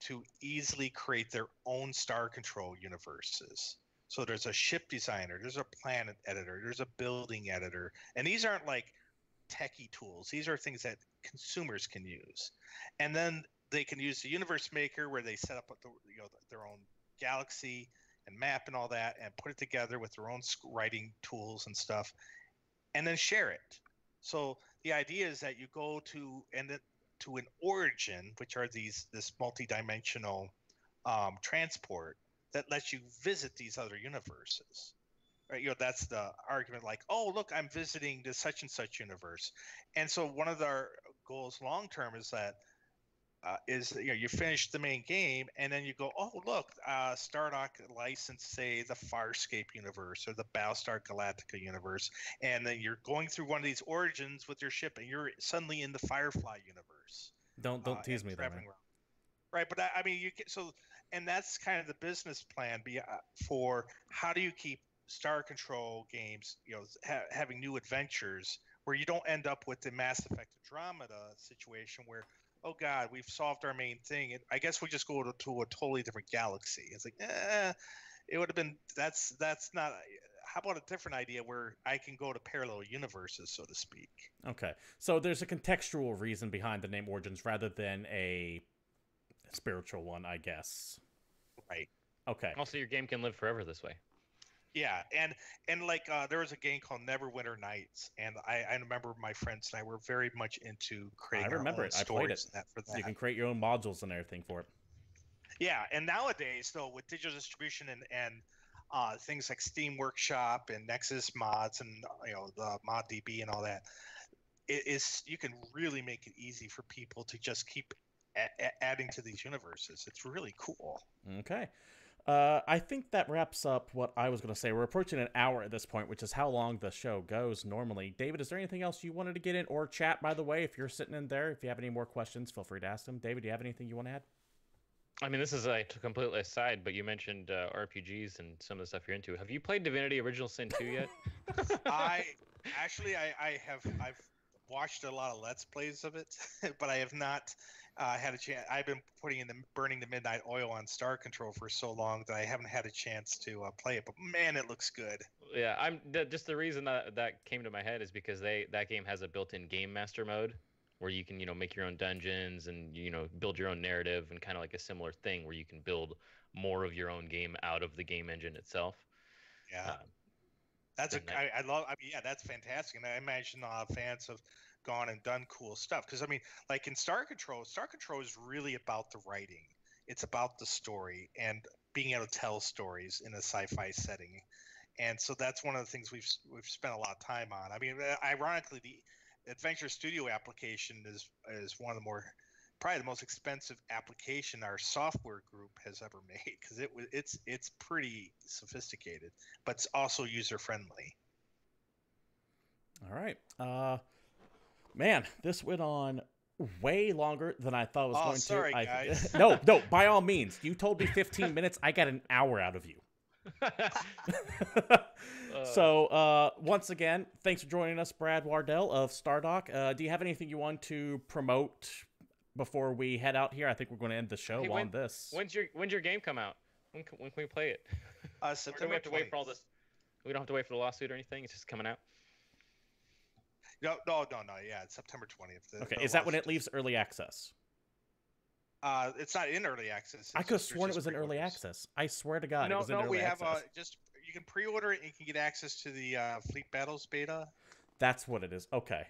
to easily create their own Star Control universes. So there's a ship designer, there's a planet editor, there's a building editor, and these aren't like techie tools. These are things that consumers can use, and then they can use the Universe Maker where they set up the, you know their own galaxy and map and all that, and put it together with their own writing tools and stuff, and then share it. So the idea is that you go to and to an origin, which are these this multi-dimensional um, transport that lets you visit these other universes. Right? You know, that's the argument. Like, oh, look, I'm visiting the such and such universe, and so one of our goals long term is that uh, is you know you finish the main game and then you go, oh, look, uh, Stardock licensed say the Farscape universe or the Battlestar Galactica universe, and then you're going through one of these origins with your ship, and you're suddenly in the Firefly universe. Don't don't uh, tease me there, man. Right, but I, I mean, you get so, and that's kind of the business plan be, uh, for how do you keep Star Control games, you know, ha- having new adventures where you don't end up with the Mass Effect Andromeda situation where, oh God, we've solved our main thing, and I guess we just go to, to a totally different galaxy. It's like, eh, it would have been that's that's not. How about a different idea where I can go to parallel universes, so to speak? Okay, so there's a contextual reason behind the name Origins rather than a spiritual one, I guess. Right. Okay. Also, your game can live forever this way. Yeah, and and like uh, there was a game called Neverwinter Nights, and I, I remember my friends and I were very much into creating. I remember our own it. I played it. That for that. You can create your own modules and everything for it. Yeah, and nowadays though with digital distribution and and uh, things like Steam Workshop and Nexus mods and you know the ModDB and all that, it is you can really make it easy for people to just keep a- a- adding to these universes. It's really cool. Okay. Uh, I think that wraps up what I was going to say. We're approaching an hour at this point, which is how long the show goes normally. David, is there anything else you wanted to get in or chat, by the way? If you're sitting in there, if you have any more questions, feel free to ask them. David, do you have anything you want to add? I mean, this is a completely aside, but you mentioned uh, RPGs and some of the stuff you're into. Have you played Divinity: Original Sin 2 yet? I actually I, I have I've watched a lot of let's plays of it, but I have not uh, had a chance. I've been putting in the burning the midnight oil on Star Control for so long that I haven't had a chance to uh, play it. But man, it looks good. yeah, I'm th- just the reason that that came to my head is because they that game has a built-in game master mode where you can you know make your own dungeons and you know build your own narrative and kind of like a similar thing where you can build more of your own game out of the game engine itself. Yeah, Uh, that's a that- I, I love. I mean, yeah, that's fantastic. And I imagine uh, fans have gone and done cool stuff because I mean, like in Star Control, Star Control is really about the writing. It's about the story and being able to tell stories in a sci-fi setting. And so that's one of the things we've we've spent a lot of time on. I mean, uh, ironically, the Adventure Studio application is is one of the more probably the most expensive application our software group has ever made because it was it's it's pretty sophisticated, but it's also user friendly. All right. Uh, man, this went on way longer than I thought it was Oh, going sorry, to. I- guys. no, no. By all means, you told me 15 minutes. I got an hour out of you. so uh, once again, thanks for joining us, Brad Wardell of Stardock. Uh, do you have anything you want to promote before we head out here? I think we're going to end the show Hey, on this. when's your when's your game come out? When, c- when can we play it? Uh, September we have to wait for all this? We don't have to wait for the lawsuit or anything. It's just coming out. No, no, no, no. Yeah, it's September twentieth. okay, is that when it leaves early access? Uh, it's not in early access. I could have sworn it was in early access. I swear to God, it no, was in no, early we have access. uh, just you can pre-order it and you can get access to the uh, Fleet Battles beta. That's what it is. Okay.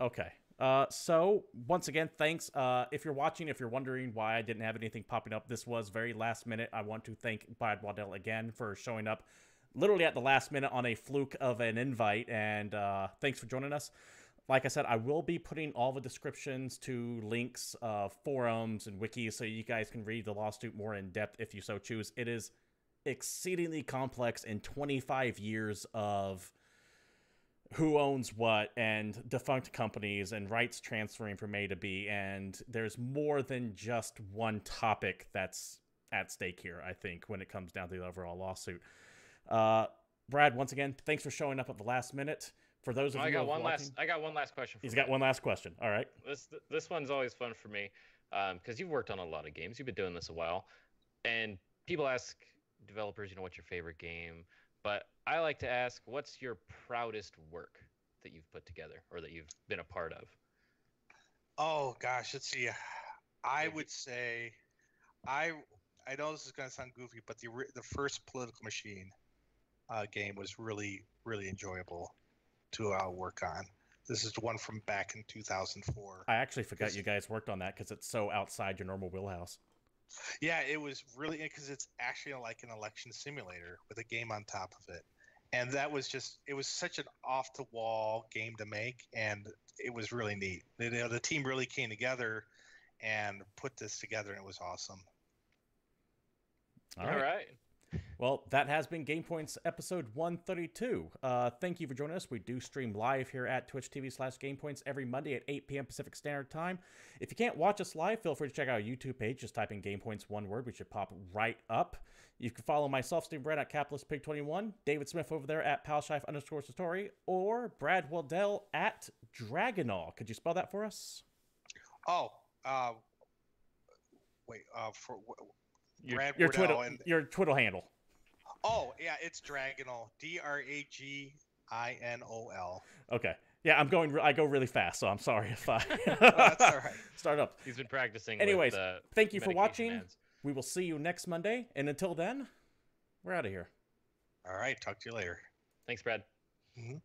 Okay. Uh, so once again, thanks. Uh, if you're watching, if you're wondering why I didn't have anything popping up, this was very last minute. I want to thank Brad Wardell again for showing up literally at the last minute on a fluke of an invite, and uh, thanks for joining us. Like I said, I will be putting all the descriptions to links, uh, forums, and wikis so you guys can read the lawsuit more in depth if you so choose. It is exceedingly complex in 25 years of who owns what and defunct companies and rights transferring from A to B. And there's more than just one topic that's at stake here, I think, when it comes down to the overall lawsuit. Uh, Brad, once again, thanks for showing up at the last minute. For those of I you got who are one watching, last. I got one last question. For he's got one last question. All right. This this one's always fun for me because you've worked on a lot of games. You've been doing this a while, and people ask developers, you know, what's your favorite game? But I like to ask, what's your proudest work that you've put together or that you've been a part of? Oh gosh, let's see. I would say, I I know this is gonna sound goofy, but the the first Political Machine uh, game was really really enjoyable to uh, work on. This is the one from back in 2004. I actually forgot you guys worked on that because it's so outside your normal wheelhouse. Yeah, it was really because it's actually like an election simulator with a game on top of it, and that was just it was such an off the wall game to make, and it was really neat. You know, the team really came together and put this together, and it was awesome. All right. Well, that has been Game Points episode 132. Uh, thank you for joining us. We do stream live here at Twitch TV slash Game Points every Monday at 8 p.m. Pacific Standard Time. If you can't watch us live, feel free to check out our YouTube page. Just type in Game Points one word. We should pop right up. You can follow myself, Steve Brad, at Capitalist Pig 21 David Smith over there at Palshife underscore Satori, or Brad Wardell at Draginol. Could you spell that for us? Oh, uh, wait, uh, for wh- Your- Brad Your Wardell Twitter, and your Twitter handle. oh yeah, it's Draginol, D R A G I N O L. Okay. Yeah, I'm going. I go really fast, so I'm sorry if I. that's all right. Start up. He's been practicing. Anyways, with, uh, Thank you for watching. ads. We will see you next Monday, and until then, we're out of here. All right. Talk to you later. Thanks, Brad. Mhm.